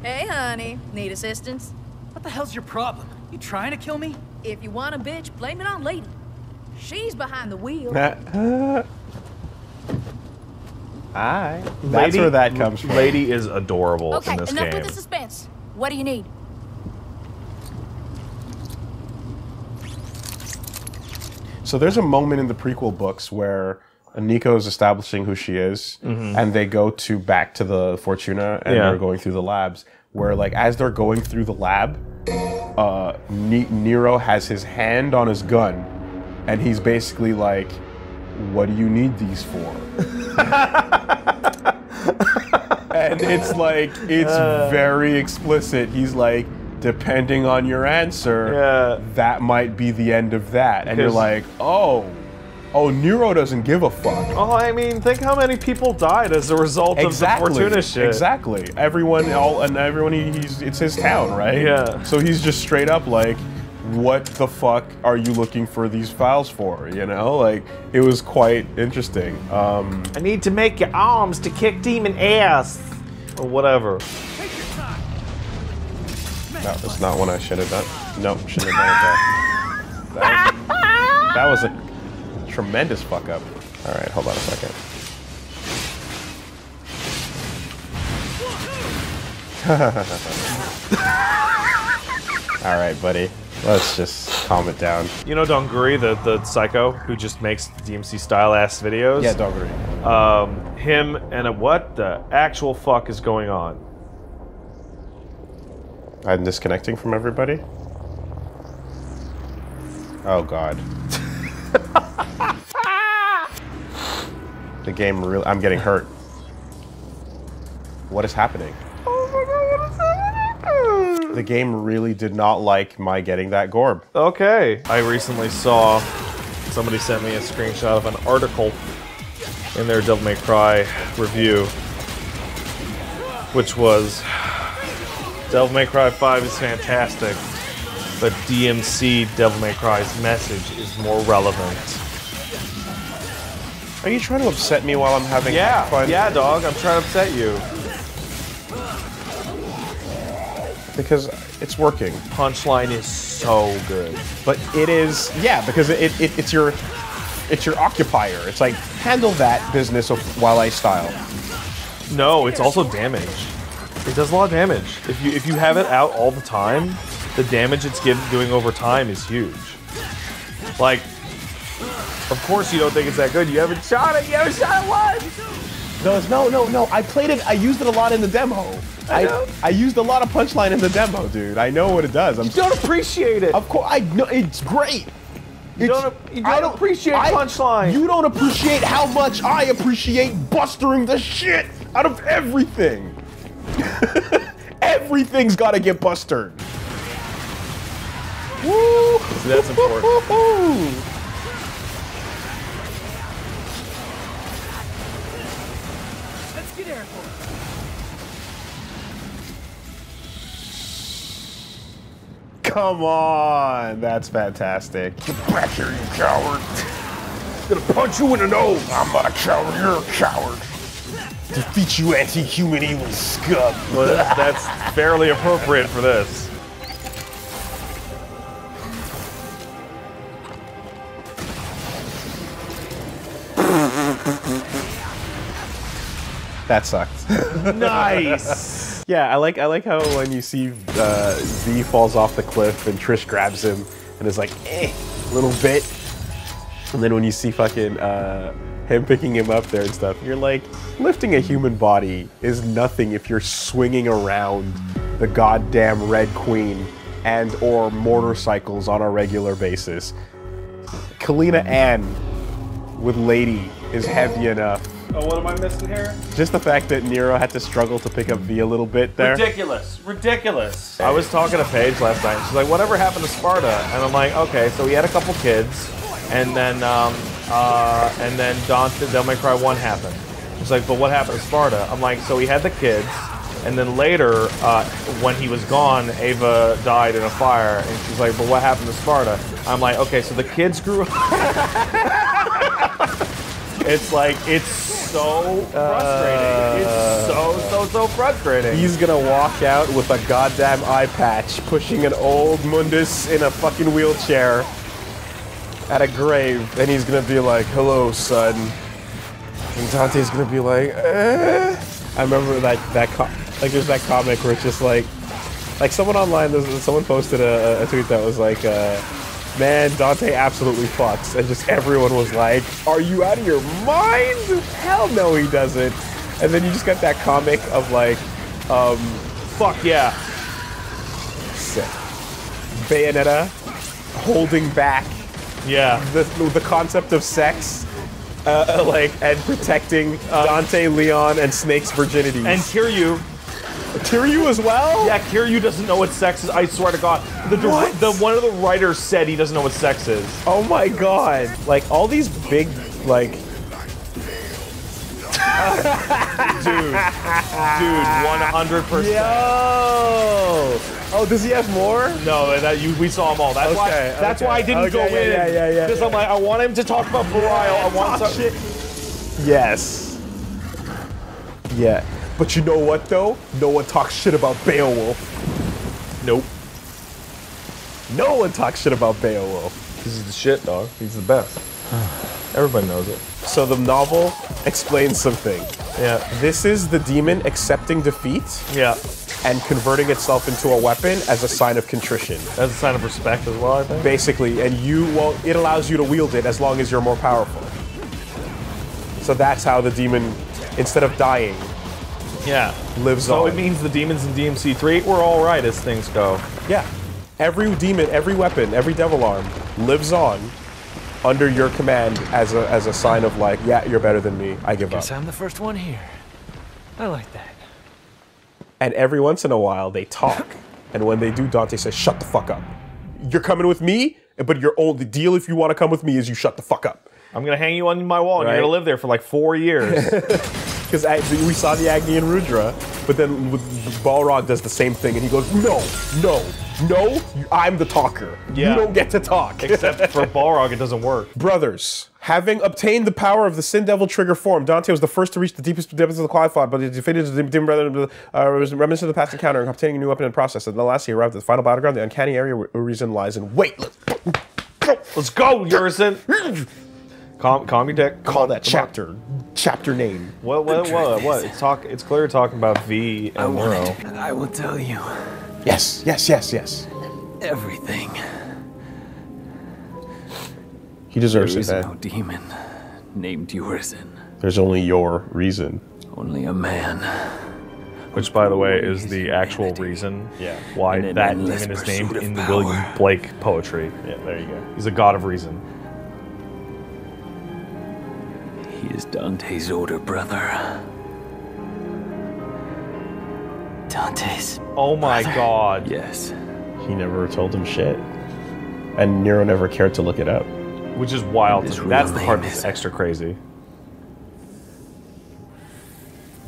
Hey, honey. Need assistance? What the hell's your problem? You trying to kill me? If you want a bitch, blame it on Lady. She's behind the wheel. Aye. That's Lady- where that comes from. Lady is adorable Okay, in this enough game. with the suspense. What do you need? So there's a moment in the prequel books where Nico is establishing who she is, Mhm. and they go to back to the Fortuna, and Yeah. they're going through the labs. Where like as they're going through the lab, uh, Nero has his hand on his gun, and he's basically like, "What do you need these for?" and it's like it's Uh. very explicit. He's like, depending on your answer, Yeah. that might be the end of that. And you're like, oh, oh, Nero doesn't give a fuck. Oh, I mean, think how many people died as a result Exactly. of the Fortuna shit. Exactly. Everyone, all and everyone, he, he's it's his town, right? Yeah. So he's just straight up like, what the fuck are you looking for these files for? You know, like it was quite interesting. Um, I need to make your arms to kick demon ass. Or whatever. that was not one I should have done. Nope, shouldn't have done that. That was, that was a tremendous fuck up. All right, hold on a second. All right, buddy. Let's just calm it down. You know Donguri, the, the psycho who just makes DMC style ass videos? Yeah, Donguri. Um, him and a, what the actual fuck is going on? I'm disconnecting from everybody? Oh, God. the game really. I'm getting hurt. What is happening? The game really did not like my getting that Gorb. Okay. I recently saw somebody sent me a screenshot of an article in their Devil May Cry review, which was Devil May Cry 5 is fantastic, but DMC Devil May Cry's message is more relevant. Are you trying to upset me while I'm having Yeah, fun? yeah, dog. I'm trying to upset you. Because it's working. Punchline is so good. But it is, yeah, because it, it, it's your it's your occupier. It's like handle that business of while I style. No, it's also damage. It does a lot of damage. If you if you have it out all the time, the damage it's give, doing over time is huge. Like, of course you don't think it's that good. You haven't shot it. You haven't shot it once. No, it's- no, no, no. I played it. I used it a lot in the demo. I know. I, used a lot of punchline in the demo, dude. I know what it does. I'm You don't appreciate it. Of course, I know it's great. You don't, you don't, appreciate I- punchline. You don't appreciate how much I appreciate bustering the shit out of everything. Everything's got to get bustered. Woo! So that's important. Come on, that's fantastic. Get back here, you coward. gonna punch you in the nose. I'm not a coward, you're a coward. Defeat you, anti-human evil scum. Well, that's fairly appropriate for this. That sucked. Nice. Yeah, I like I like how when you see uh, Z falls off the cliff and Trish grabs him and is like, eh, little bit. And then when you see fucking uh, him picking him up there and stuff, you're like, lifting a human body is nothing if you're swinging around the goddamn Red Queen and or motorcycles on a regular basis. Kalina Ann with Lady is heavy enough. Oh, what am I missing here? Just the fact that Nero had to struggle to pick up V a little bit there. Ridiculous. Ridiculous. I was talking to Paige last night. She's like, whatever happened to Sparda? And I'm like, okay, so he had a couple kids, and then, um, uh, and then Dante, Devil May Cry 1 happened. She's like, but what happened to Sparda? I'm like, so he had the kids, and then later, uh, when he was gone, Eva died in a fire, and she's like, but what happened to Sparda? I'm like, okay, so the kids grew up. it's like, it's so frustrating. it's so, so, so frustrating. He's gonna walk out with a goddamn eye patch, pushing an old Mundus in a fucking wheelchair at a grave, and he's gonna be like, "Hello, son," and Dante's gonna be like, eh. I remember that that co- like there's that comic where it's just like, like someone online, someone posted a, a tweet that was like. Uh, Man, Dante absolutely fucks, and just everyone was like, "Are you out of your mind? Hell no, he doesn't." And then you just got that comic of like, um, fuck yeah, sick. Bayonetta holding back, yeah, the the concept of sex, uh, like and protecting Dante, Leon, and Snake's virginity. And Kiryu. Kiryu as well? Yeah, Kiryu doesn't know what sex is. I swear to God, the the one of the writers said he doesn't know what sex is. Oh my god! Like all these big, like dude, dude, one hundred percent. Yo! Oh, does he have more? No, that you we saw them all. That's why. That's okay, why I didn't okay, go yeah, in. yeah, yeah, yeah, Because I'm like, I want him to talk about Burial. I want talk some. shit. Yes. Yeah. But you know what though? No one talks shit about Beowulf. Nope. No one talks shit about Beowulf. This is the shit, dog. He's the best. Everybody knows it. So the novel explains something. Yeah. This is the demon accepting defeat Yeah. and converting itself into a weapon as a sign of contrition. As a sign of respect as well, I think. Basically, and you well, it allows you to wield it as long as you're more powerful. So that's how the demon, instead of dying, Yeah. lives So on. So it means the demons in DMC3 were all right as things go. Yeah. Every demon, every weapon, every devil arm lives on under your command as a as a sign of like, yeah, you're better than me. I give up. Guess I'm the first one here. I like that. And every once in a while they talk. and when they do, Dante says, "Shut the fuck up. You're coming with me, but your only deal if you want to come with me is you shut the fuck up." I'm gonna hang you on my wall, and Right. you're gonna live there for like four years. Because we saw the Agni and Rudra, but then Balrog does the same thing, and he goes, "No, no, no, I'm the talker. Yeah. You don't get to talk." Except for Balrog, it doesn't work. Brothers, having obtained the power of the Sin Devil trigger form, Dante was the first to reach the deepest depths of the Qliphoth, but he defeated the demon brother, uh, reminiscent of the past encounter and obtaining a new weapon in the process. And the last he arrived at the final battleground, the uncanny area where Urizen lies in wait. Let's go, Urizen. calm, calm your dick. Come Call on, that come chapter, chapter name. What? What? The What? truth It's talk. It's clear talking about V I and want Nero. it. I will tell you Yes, yes, yes, yes. everything. He deserves there it, is man. no demon named Urizen. There's only your reason. Only a man. Which, by the way, is the actual reason Yeah. why that demon is named in the. William Blake poetry. Yeah, there you go. He's a god of reason. He is Dante's older brother. Dante's. Oh my god. Yes. He never told him shit. And Nero never cared to look it up. Which is wild. To me. That's the real part that's extra crazy.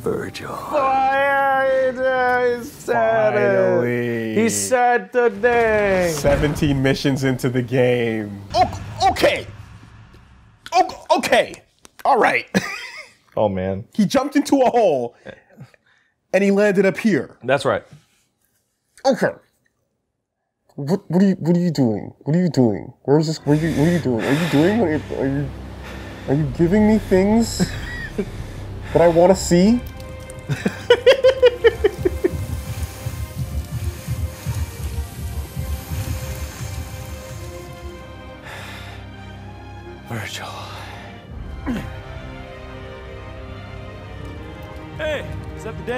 Vergil. He said Finally. He said the thing. 17 missions into the game. okay. Okay. All right. Oh man. he jumped into a hole and he landed up here. That's right. Okay. What what are you what are you doing? What are you doing? Where is this? What are you what are you doing? Are you doing? Are you are you, are you giving me things that I want to see?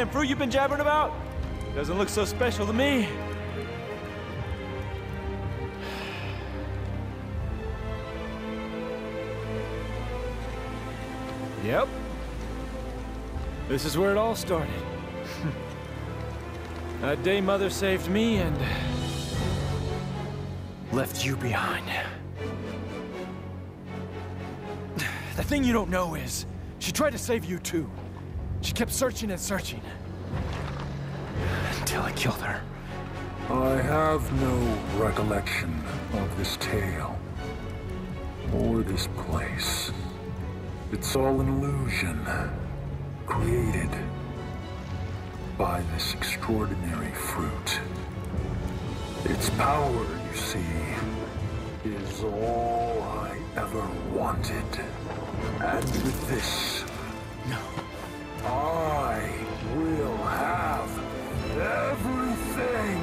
damn fruit you've been jabbering about? Doesn't look so special to me. Yep. This is where it all started. that day Mother saved me and left you behind. The thing you don't know is, she tried to save you too. She kept searching and searching. Until I killed her. I have no recollection of this tale or this place. It's all an illusion created by this extraordinary fruit. Its power, you see, is all I ever wanted. And with this, No. I will have everything.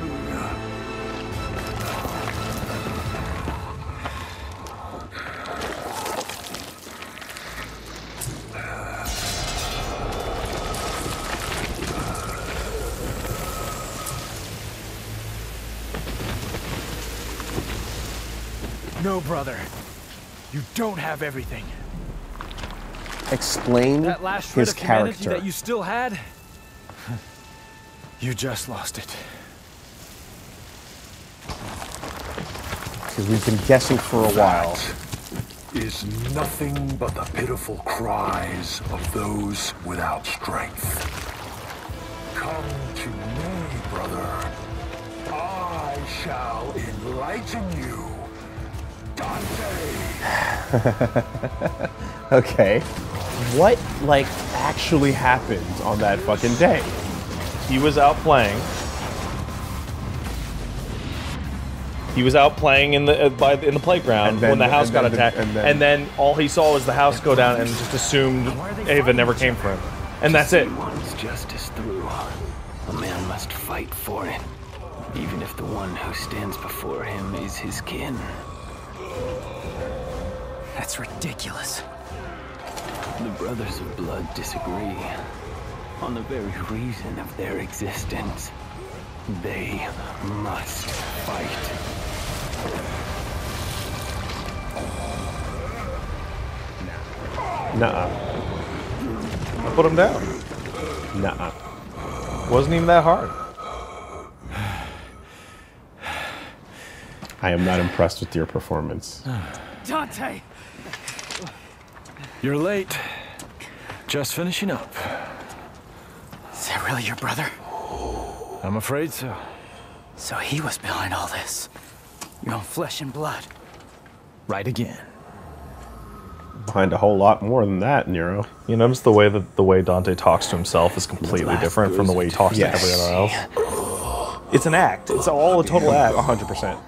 No, brother. You don't have everything. Explain That last shred his of humanity character. that you still had, you just lost it. Because we've been guessing for a while. is nothing but the pitiful cries of those without strength. Come to me, brother. I shall enlighten you. Dante! okay. What like actually happened on that fucking day? He was out playing. He was out playing in the uh, by in the playground then- when the house got then the- attacked, and and then- then, all he saw was the house go down, and just assumed Eva never came for him, and that's it. Wants justice through. A man must fight for it, even if the one who stands before him is his kin. That's ridiculous. The Brothers of Blood disagree on the very reason of their existence. They must fight. Nuh-uh. I put him down. Nuh-uh. Wasn't even that hard. I am not impressed with your performance. Dante! You're late. Just finishing up. Is that really your brother? I'm afraid so. So he was behind all this. Your own flesh and blood. Right again. Behind a whole lot more than that, Nero. You notice the way that the way Dante talks to himself is completely different from the way he talks Yes. to everyone else. It's an act. It's all a total act. 100%.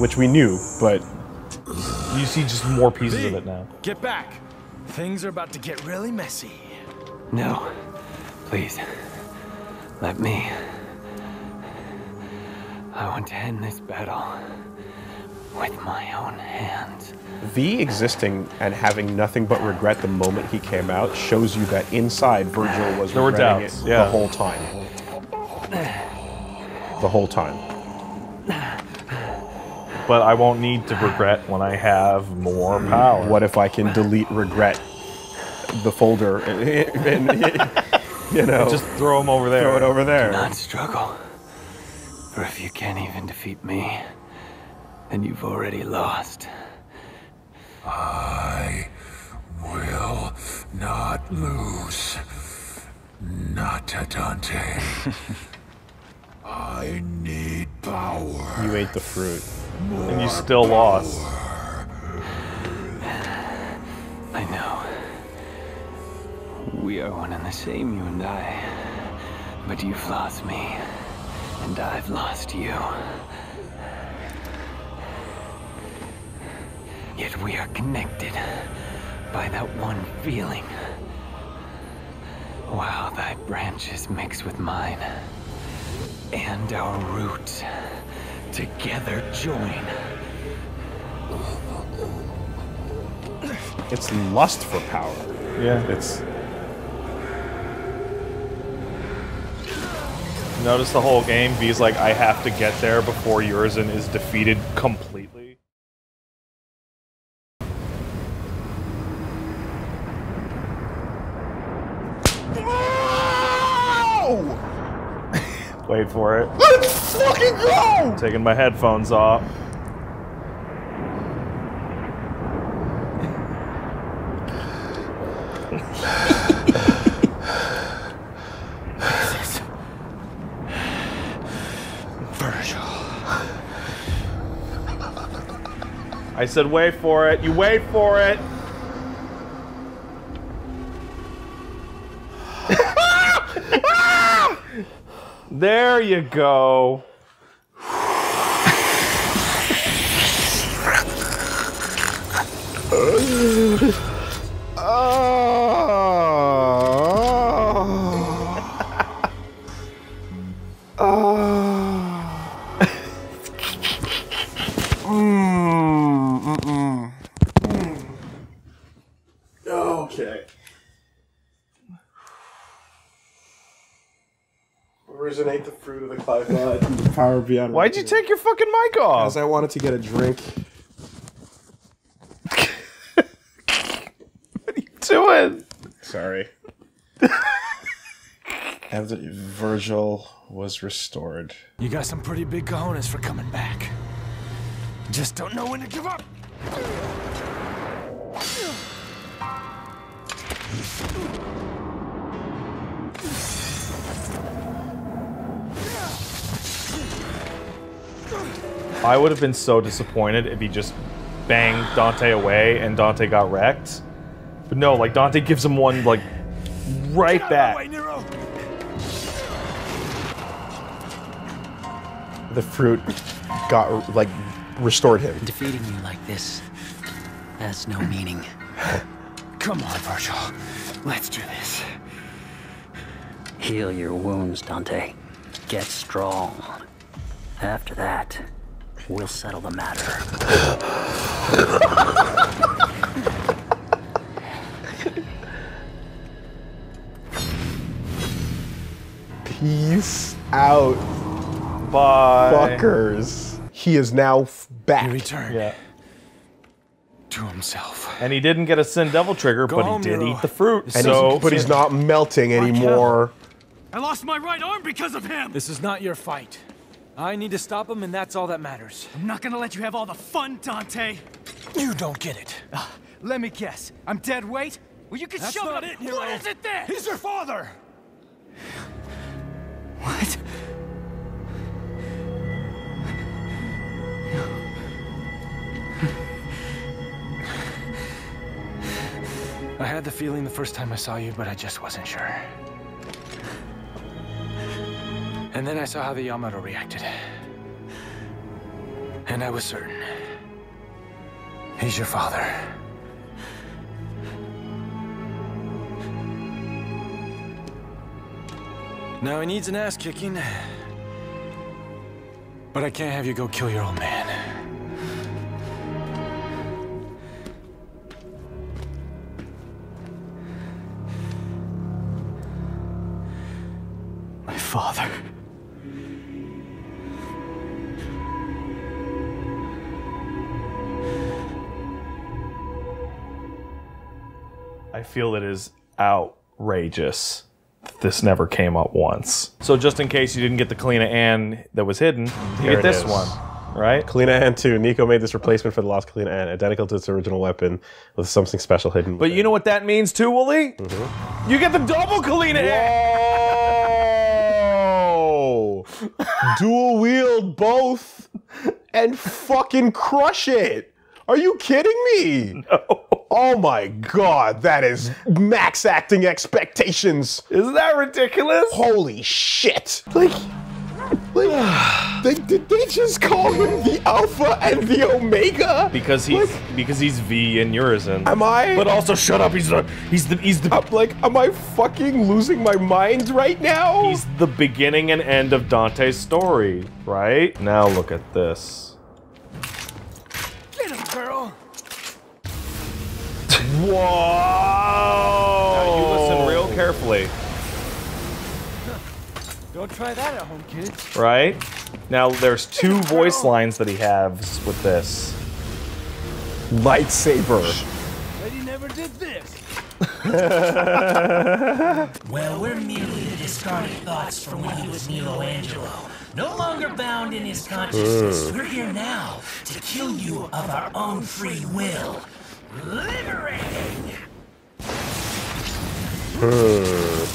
Which we knew, but you see just more pieces of it now. Get back. Things are about to get really messy. No, please, let me. I want to end this battle with my own hands. V existing and having nothing but regret the moment he came out shows you that inside Vergil was There regretting doubts, it yeah. the whole time. The whole time. But I won't need to regret when I have more power. What if I can delete regret the folder and, and, you know Just throw them over there. Throw it over there. Do not struggle. For if you can't even defeat me, then you've already lost. I will not lose. Not to Dante. I need power. You ate the fruit. And you still lost. I know. We are one and the same, you and I. But you've lost me, and I've lost you. Yet we are connected by that one feeling. While thy branches mix with mine, and our roots together join. It's lust for power. Yeah. It's Notice the whole game, V's like, I have to get there before Urizen is defeated completely. Wait for it. Fucking go! Taking my headphones off. Vergil. I said, wait for it. You wait for it. there you go. Okay. Resonate the fruit of the god. the power beyond. Why'd you take your fucking mic off? Because I wanted to get a drink. doing? Sorry. and Vergil was restored. You got some pretty big cojones for coming back. Just don't know when to give up. I would have been so disappointed if he just banged Dante away and Dante got wrecked. But no, like Dante gives him one like right back. The fruit got like restored him. Defeating you like this has no meaning. Come on, Vergil. Let's do this. Heal your wounds, Dante. Get strong. After that, we'll settle the matter. Peace out, Bye. fuckers. He is now f- back. Return Yeah. to himself. And he didn't get a Sin Devil trigger, Go but he did Nero. eat the fruit. And so, he's, but he's not melting anymore. I lost my right arm because of him. This is not your fight. I need to stop him, and that's all that matters. I'm not gonna let you have all the fun, Dante. You don't get it. Ah, let me guess. I'm dead weight? Well, you can That's shove not it. it, What is it then? He's your father. What? I had the feeling the first time I saw you, but I just wasn't sure. And then I saw how the Yamato reacted. And I was certain. He's your father. Now he needs an ass kicking. But I can't have you go kill your old man. My father. I feel it is outrageous. That This never came up once. So just in case you didn't get the Kalina Ann that was hidden, you Here get this is. one, right? Kalina Ann 2. Nico made this replacement for the lost Kalina Ann, identical to its original weapon, with something special hidden. But you know what that means too, Woolie? Mm-hmm. You get the double Kalina Whoa! Dual wield both and fucking crush it. Are you kidding me? No. Oh my god, that is max acting expectations. Isn't that ridiculous? Holy shit. Like, like they, did they just call him the Alpha and the Omega? Because he's because he's V and Urizen. Am I? But also, shut up. He's the he's the he's the I'm like, am I fucking losing my mind right now? he's the beginning and end of Dante's story, right? Now look at this. Get him, girl. Whoa! Now you listen real carefully, Don't try that at home, kids. right? Now there's two voice lines that he has with this. Lightsaber. Lady never did this. Well, we're merely the discarded thoughts from when he was Nelo Angelo. No longer bound in his consciousness. Mm. We're here now to kill you of our own free will. Liberating! Kill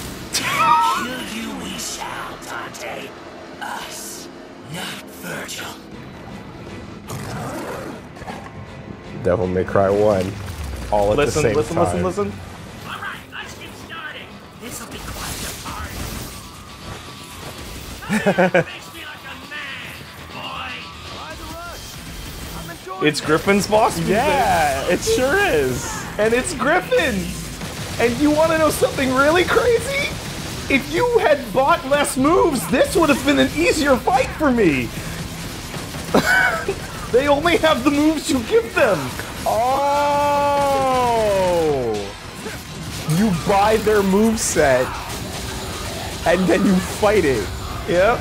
you we shall, Dante. Us, not Vergil. Devil May Cry 1. All at Listen, the same listen, time. listen, listen. All right, let's get started. This'll be quite the party. It's Griffon's boss music. Yeah, it sure is. And it's Griffon. And you want to know something really crazy? If you had bought less moves, this would have been an easier fight for me. they only have the moves you give them. Oh! You buy their move set and then you fight it. Yep.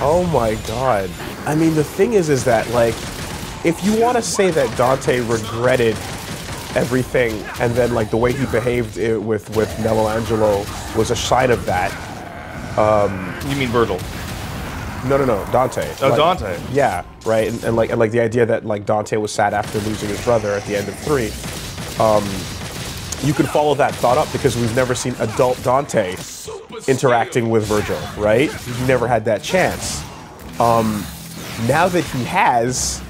Oh my god. I mean, the thing is, is that, like, if you want to say that Dante regretted everything and then, like, the way he behaved i- with, with Angelo was a sign of that. Um, you mean Vergil? No, no, no, Dante. Oh, Like- Dante. Yeah, right, and, and like, and like the idea that like Dante was sad after losing his brother at the end of three. Um, you can follow that thought up because we've never seen adult Dante interacting with Vergil, right? We've never had that chance. Um, now that he has,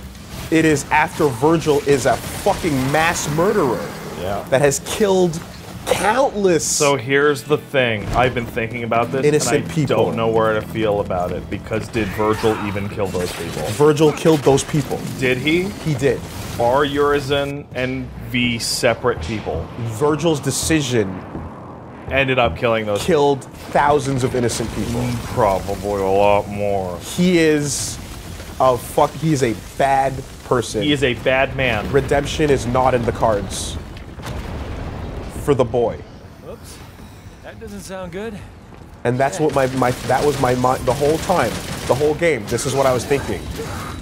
it is after Vergil is a fucking mass murderer Yeah. that has killed countless. So here's the thing. I've been thinking about this, Innocent and I people. don't know where to feel about it because did Vergil even kill those people? Vergil killed those people. Did he? He did. Are Urizen and V separate people? Vergil's decision ended up killing those. killed thousands of innocent people. Probably a lot more. He is a fuck. He's a bad person. He is a bad man. Redemption is not in the cards for the boy, Whoops. That doesn't sound good. and that's what my my that was my mind the whole time, the whole game. This is what I was thinking.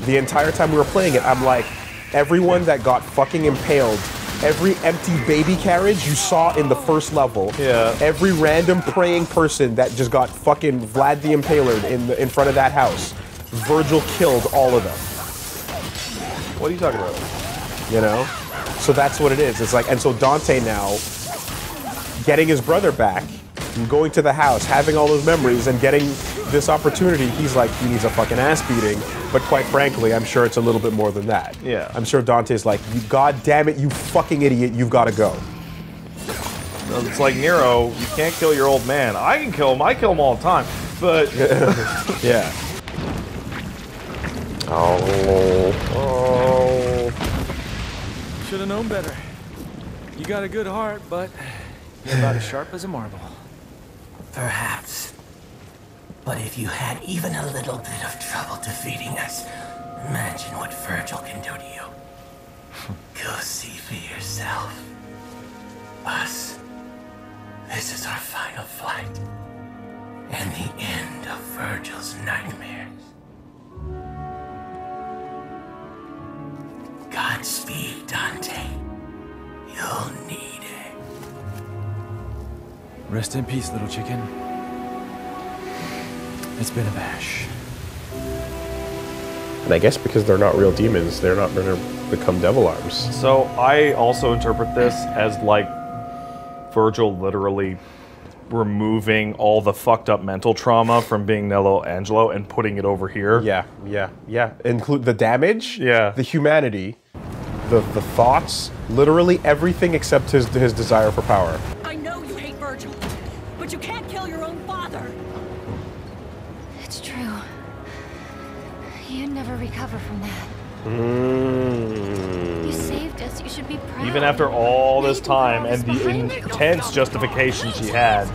The entire time we were playing it, I'm like, everyone that got fucking impaled. Every empty baby carriage you saw in the first level. Yeah. Every random praying person that just got fucking Vlad the Impaler in the, in front of that house. Vergil killed all of them. What are you talking about? you know so that's what it is it's like and so dante now getting his brother back and going to the house having all those memories and getting this opportunity he's like he needs a fucking ass beating but quite frankly i'm sure it's a little bit more than that Yeah. i'm sure dante's like you god damn it you fucking idiot you've got to go It's like Nero. You can't kill your old man. I can kill him. I kill him all the time. But yeah oh oh Should have known better. You got a good heart, but you're about as sharp as a marble. Perhaps. But if you had even a little bit of trouble defeating us, imagine what Vergil can do to you. Go see for yourself. Us. This is our final fight. And the end of Vergil's nightmares. Godspeed, Dante. You'll need it. Rest in peace, little chicken. It's been a bash. and i guess because they're not real demons they're not going to become devil arms So I also interpret this as like Vergil literally removing all the fucked up mental trauma from being Nelo Angelo and putting it over here. Yeah, yeah, yeah. Include the damage, Yeah. the humanity, the the thoughts, literally everything except his his desire for power. Never recover from that. Mm. You saved us. You should be proud. Even after all this time and the intense justification she had,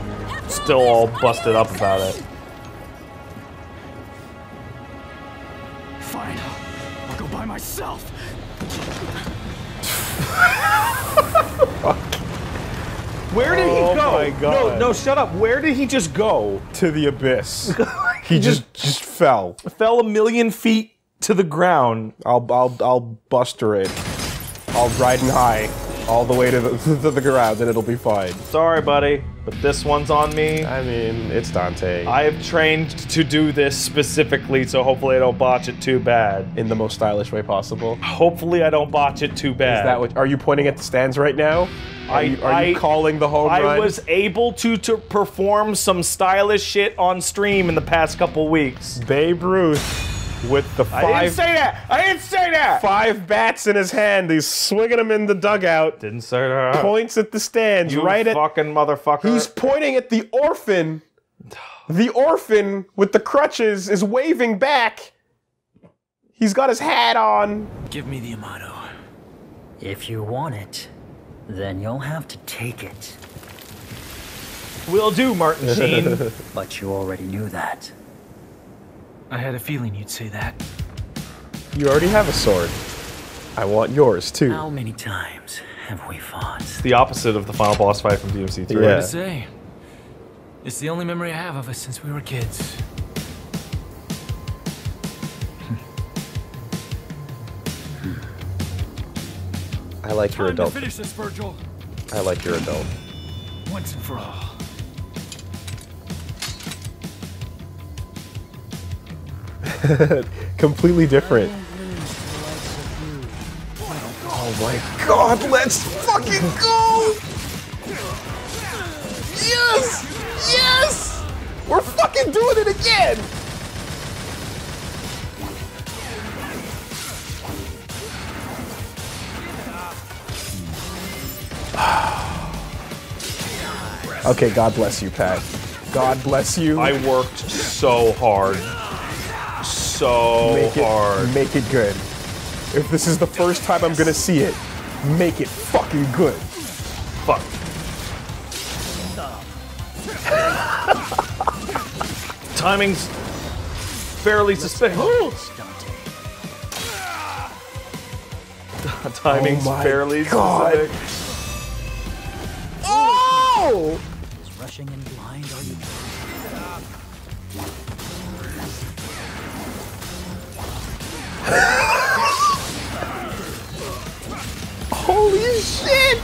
still all busted up about it. Fine. I'll go by myself. Where did Oh he go? my God. No, no, shut up. Where did he just go? To the abyss. he just just fell. Fell a million feet to the ground. I'll I'll I'll buster it. I'll ride and high all the way to the to the ground, and it'll be fine. Sorry, buddy, but this one's on me. I mean, it's Dante. I have trained to do this specifically, so hopefully I don't botch it too bad. in the most stylish way possible. Hopefully I don't botch it too bad. Is that what? Are you pointing at the stands right now? Are, I- you, are you calling the home I run? was able to, to perform some stylish shit on stream in the past couple weeks. Babe Ruth with the I five didn't say that. I didn't say that. five bats in his hand. He's swinging them in the dugout. Didn't say that. Points at the stands. You right at. fucking motherfucker. He's pointing at the orphan. The orphan with the crutches is waving back. He's got his hat on. Give me the Yamato. If you want it, then you'll have to take it. Will do, Martin Sheen. But you already knew that. I had a feeling you'd say that. You already have a sword. I want yours too. How many times have we fought? the opposite of the final boss fight from DMC3. Yeah. Hard to say. It's the only memory I have of us since we were kids. I like your Time to adult. finish this, Vergil. I like your adult. Once and for all. Completely different. Oh my god, let's fucking go! Yes! Yes! We're fucking doing it again! okay, God bless you, Pat. God bless you. I worked so hard so make it, hard. Make it good. If this is the first time I'm gonna see it, make it fucking good. Fuck. Timing's fairly suspicious. Timing's oh fairly God. suspicious. Oh! oh! Is rushing in Holy shit!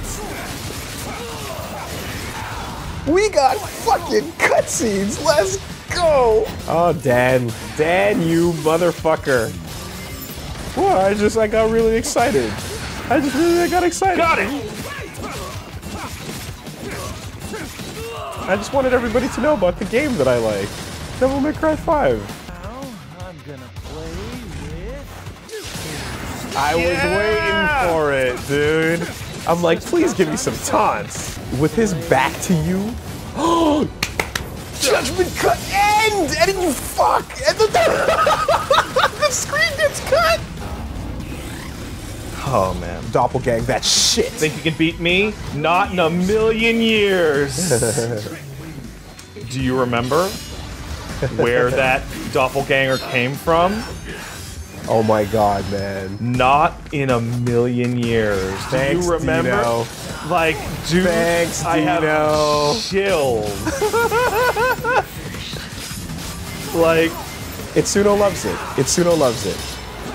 We got fucking cutscenes. Let's go. Oh, Dan, Dan, you motherfucker! Well, I just I got really excited. I just really I got excited. Got it. I just wanted everybody to know about the game that I like, Devil May Cry 5. With. I was waiting for it, dude. I'm like, please give me some taunts. With his back to you. Oh, Judgment cut end! And then you fuck! And the, the screen gets cut! Oh man, doppelgang that shit. Think you can beat me? Not in a million years. Do you remember where that doppelganger came from? Oh my god, man. Not in a million years. Thanks, Do you remember? Dino. Like, dude, Thanks, I have chills. like, Itsuno loves it. Itsuno loves it.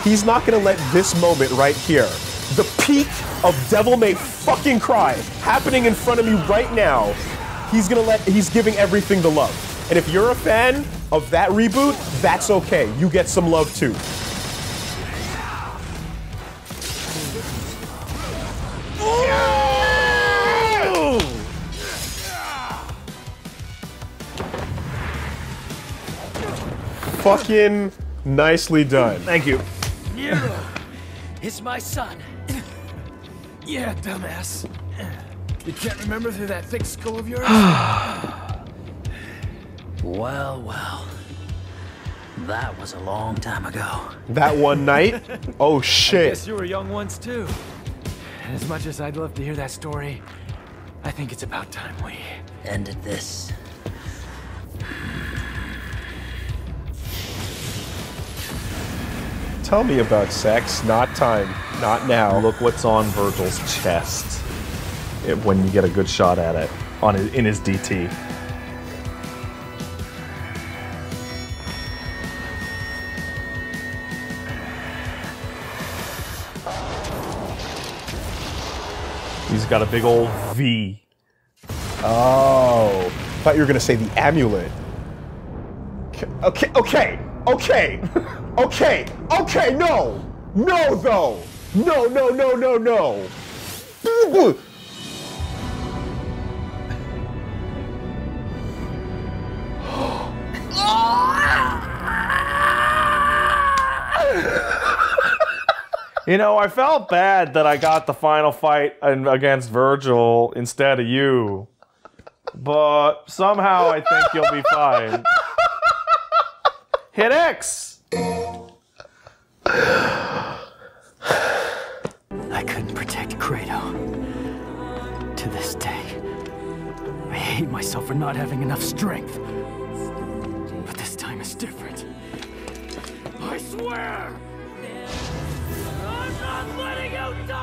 He's not gonna let this moment right here, the peak of Devil May fucking Cry, happening in front of me right now. He's gonna let. He's giving everything the love. And if you're a fan of that reboot, that's okay. You get some love too. Fucking nicely done. Thank you. Nero is my son. yeah, dumbass. You can't remember through that thick skull of yours? Well, well. That was a long time ago. That one night? Oh I shit. guess you were young once too. And as much as I'd love to hear that story, I think it's about time we Ended this. Tell me about sex. Not time. Not now. Look what's on Vergil's chest it- when you get a good shot at it on his, in his DT. He's got a big old V. Oh, thought you were gonna say the amulet. Okay, okay, okay, okay, okay. No, no, though. No, no, no, no, no. You know, I felt bad that I got the final fight in- against Vergil instead of you. But somehow I think you'll be fine. Hit X! I couldn't protect Credo. To this day, I hate myself for not having enough strength. But this time is different. I swear! I'm not letting you die!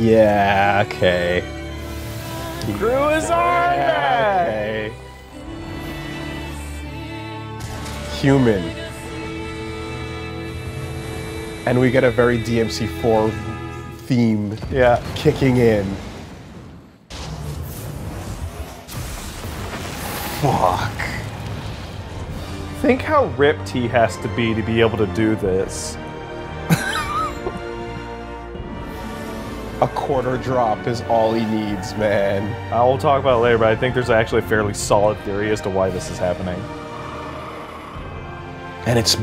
Yeah. Okay. Grew his arm back! Okay. Human. And we get a very DMC4 theme Yeah. kicking in. Fuck. Think how ripped he has to be to be able to do this. A quarter drop is all he needs, man. I will talk about it later, but I think there's actually a fairly solid theory as to why this is happening. And it's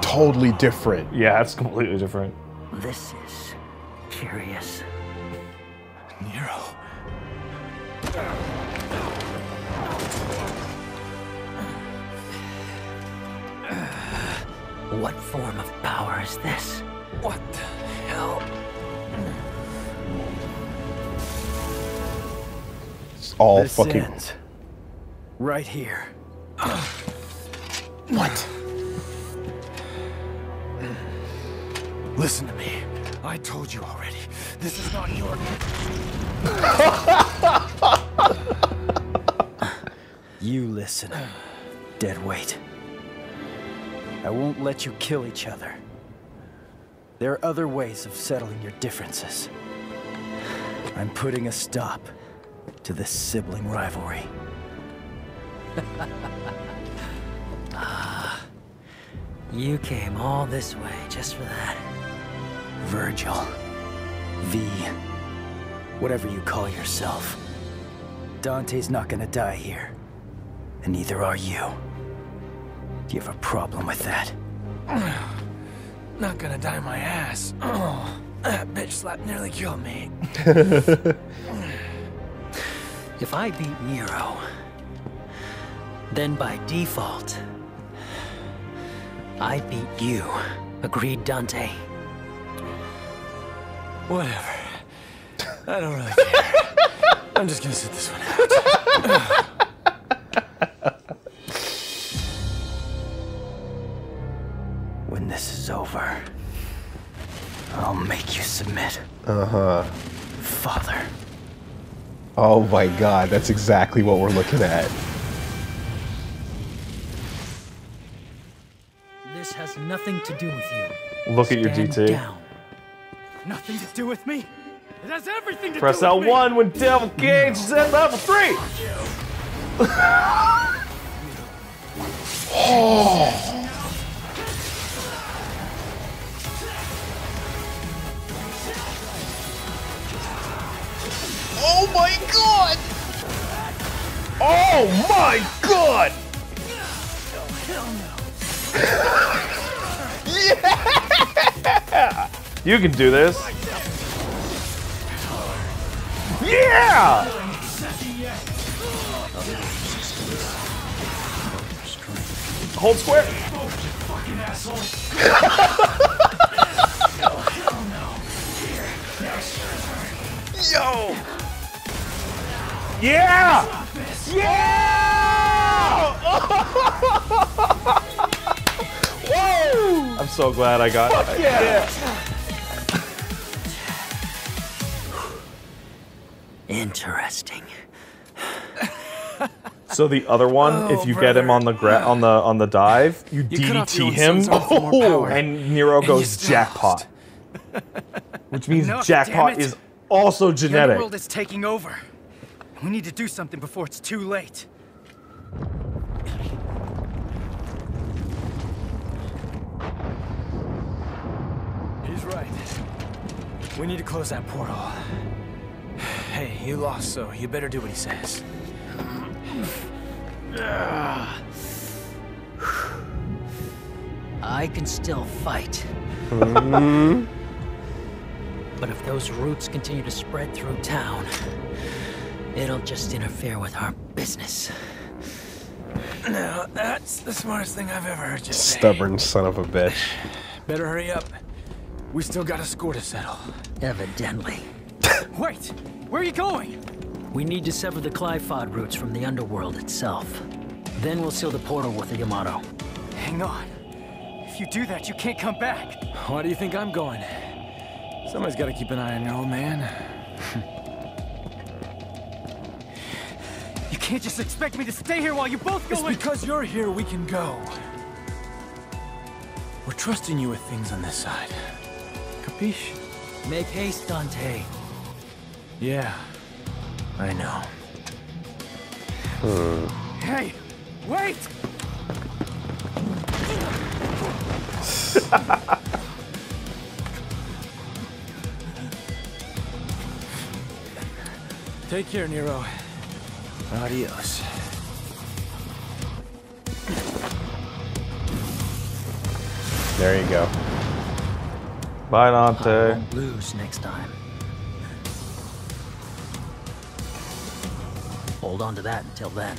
totally different. Yeah, it's completely different. This is curious. Nero. What form of power is this? What all This fucking. ends right here. What? Listen to me. I told you already. This is not your. You listen, dead weight. I won't let you kill each other. There are other ways of settling your differences. I'm putting a stop to this sibling rivalry. Ah, you came all this way just for that. Vergil. V. Whatever you call yourself. Dante's not gonna die here. And neither are you. Do you have a problem with that? Not gonna die my ass. Oh, that bitch slap nearly killed me. If I beat Nero, then by default, I beat you. Agreed, Dante? Whatever. I don't really care. I'm just gonna sit this one out. When this is over, I'll make you submit. Uh huh. Father. Oh my god, that's exactly what we're looking at. This has nothing to do with you. Look at your Stand GT. down. Nothing to do with me. It has everything to Press do with me. L1 when Devil Gauge is at level 3! Oh Oh my god! Oh my god! yeah! You can do this. Yeah! Hold square. Yo! Yeah! Yeah! Whoa! I'm so glad I got Fuck it. yeah. Interesting. So the other one, Oh, if you get him on the gra- on the on the dive, you, You cut off your DDT him, son's arm for more oh, and Nero And goes jackpot. Which means Enough, jackpot is it. is also The genetic. underworld is taking over. We need to do something before it's too late. He's right. We need to close that portal. Hey, you lost, so you better do what he says. I can still fight. Hmm? But if those roots continue to spread through town, it'll just interfere with our business. No, that's the smartest thing I've ever heard you say. Stubborn son of a bitch. Better hurry up. We still got a score to settle. Evidently. Wait, where are you going? We need to sever the Qliphoth roots from the underworld itself. Then we'll seal the portal with the Yamato. Hang on. If you do that, you can't come back. Why do you think I'm going? Somebody's got to keep an eye on your old man. You can't just expect me to stay here while you both It's go in. because you're here we can go. We're trusting you with things on this side. Capiche? Make haste, Dante. Yeah, I know. Hmm. Hey, wait! Take care, Nero. Adios. There you go. Bye, I Dante. won't lose next time. Hold on to that until then.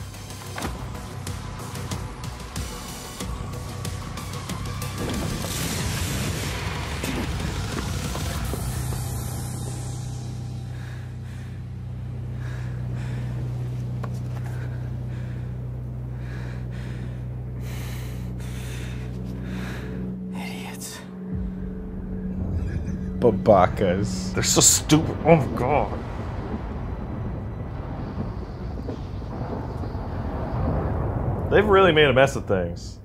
Babacas. They're so stupid. Oh my god. They've really made a mess of things.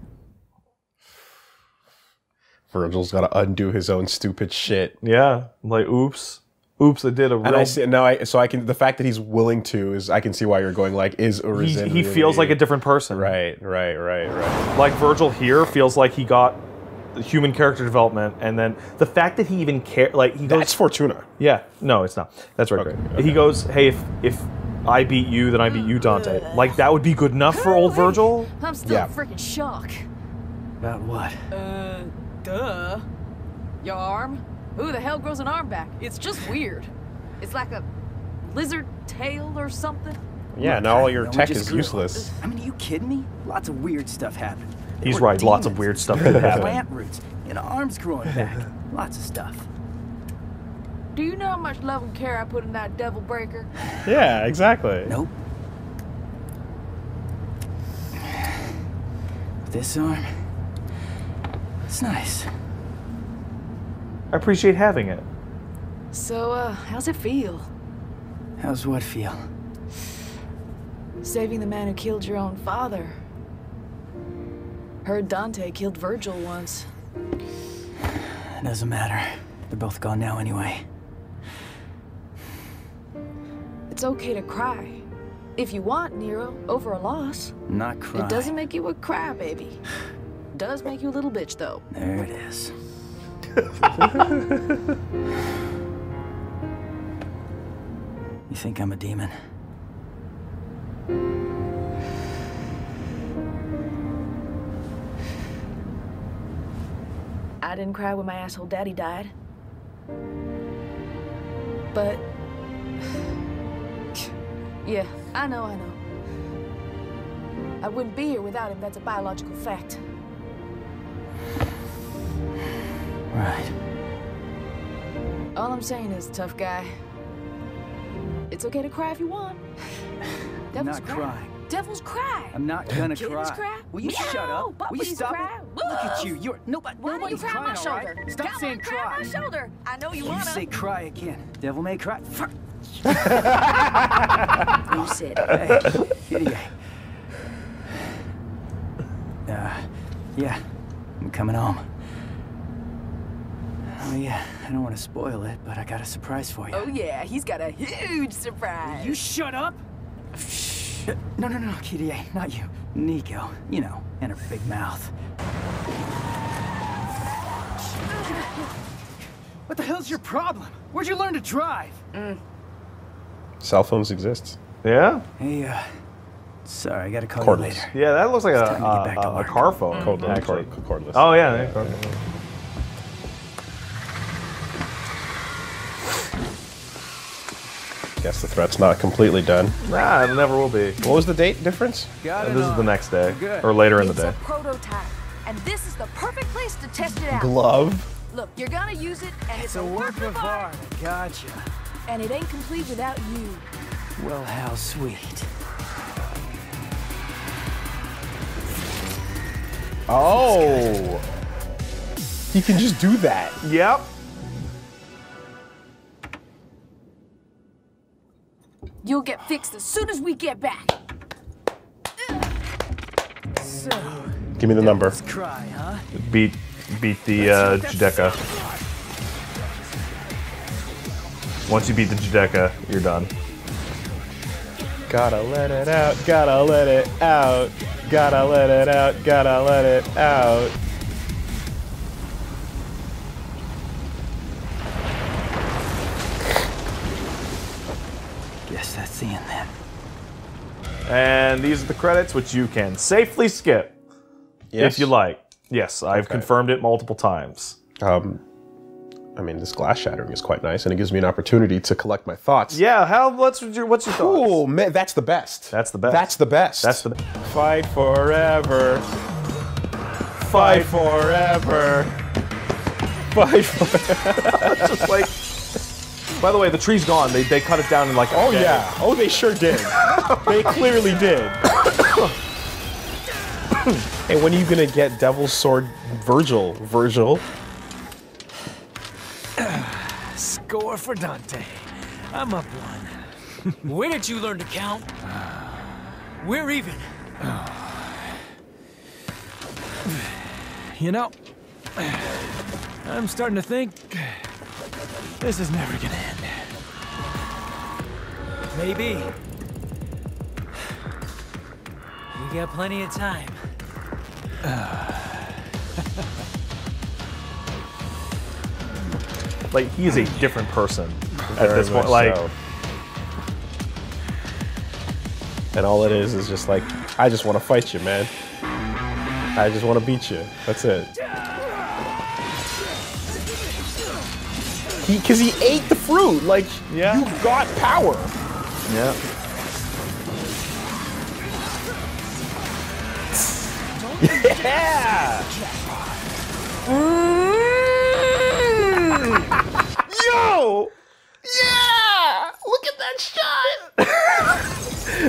Vergil's got to undo his own stupid shit. Yeah, like oops, oops, I did a real. And I see now. I so I can the fact that he's willing to is I can see why you're going like is he, Urizen. he feels like a different person. Right, right, right, right. Like Vergil here feels like he got human character development, and then the fact that he even care, like he goes. That's Fortuna. Yeah, no, it's not. That's right. He goes, hey, if if I beat you, then I beat you, Dante. Like that would be good enough for old Vergil. I'm still Yeah. freaking shock. About what? Uh, duh. Your arm? Who the hell grows an arm back? It's just weird. It's like a lizard tail or something. Yeah, now all your tech is useless. I mean, are you kidding me? Lots of weird stuff happened. There He's were right. Lots of weird stuff did happen. Plant roots, and arms growing back. Lots of stuff. Do you know how much love and care I put in that devil breaker? Yeah, exactly. Nope. This arm, it's nice. I appreciate having it. So, uh, how's it feel? How's what feel? Saving the man who killed your own father. Heard Dante killed Vergil once. It doesn't matter. They're both gone now anyway. It's okay to cry. If you want, Nero, over a loss. Not crying. It doesn't make you a crybaby. Does make you a little bitch, though. There it is. you think I'm a demon? I didn't cry when my asshole daddy died. But. Yeah, I know, I know. I wouldn't be here without him, that's a biological fact. Right. All I'm saying is, tough guy. It's okay to cry if you want. Not cry. crying. Devils cry. I'm not gonna Kittens cry. cry. Will you Meow. shut up? Will you stop cry. it? Look at you. You're nobody. Why don't you nobody's cry on crying, my all right? shoulder? Stop Come saying cry on cry. my shoulder. I know you You wanna. say cry again. Devil may cry. Fuck. You said. Hey, kitty. Uh, yeah, I'm coming home. Oh yeah, I don't want to spoil it, but I got a surprise for you. Oh yeah, he's got a huge surprise. You shut up! No, no, no, Kitty, not you. Nico, you know, and her big mouth. What the hell's your problem? Where'd you learn to drive? Cell phones exist. Yeah. Hey, uh, sorry, I gotta call Cordless. you later. Yeah, that looks like a, It's time to get back to a, a car phone. Cordless. actually. Cordless. Oh yeah. yeah, cordless. Guess the threat's not completely done. Nah, it never will be. What was the date difference? Uh, this is the next day, Good. or later in the day. a prototype, and this is the perfect place to test it out. Glove. Look, you're gonna use it, and it's, It's a work of art. Gotcha. and it ain't complete without you. Well, how sweet. Oh. He can just do that. Yep. You'll get fixed as soon as we get back. So, Give me the number. let's cry, huh? Beat beat the uh, Judecca. Once you beat the Judecca, you're done. Gotta let it out, gotta let it out, gotta let it out, gotta let it out. Guess that's then. And these are the credits, which you can safely skip Yes? if you like. Yes, I've Okay. confirmed it multiple times. Um, I mean, this glass shattering is quite nice, and it gives me an opportunity to collect my thoughts. Yeah, how? What's your what's your thoughts? Oh man, that's the best. That's the best. That's the best. That's the fight forever. Fight forever. Fight forever. just like. By the way, the tree's gone. They, they cut it down in like. a Oh day. yeah. Oh, they sure did. they clearly did. hey, when are you gonna get Devil's Sword Vergil? Vergil. score for Dante. I'm up one. Where did you learn to count? We're even. You know, I'm starting to think this is never gonna end. Maybe. You got plenty of time. Like he's a different person at Very this point. much Like so. And all it is is just like, I just want to fight you, man. I just want to beat you. That's it. He, cause he ate the fruit. Like, Yeah. you got power. yeah. Yeah. Yo. Yeah. Look at that shot.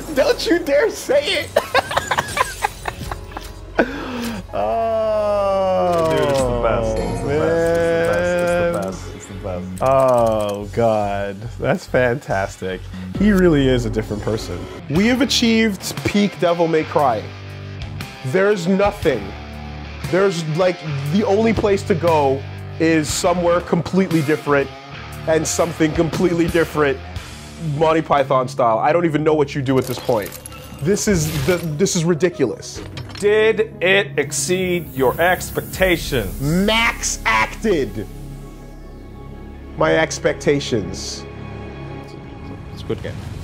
Don't you dare say it. oh, Dude, it's the best. It's the best. Oh, Oh God, that's fantastic. He really is a different person. We have achieved peak Devil May Cry. There's nothing. There's like the only place to go is somewhere completely different and something completely different, Monty Python style. I don't even know what you do at this point. This is the this is ridiculous. Did it exceed your expectations? Max acted my expectations. It's a good game.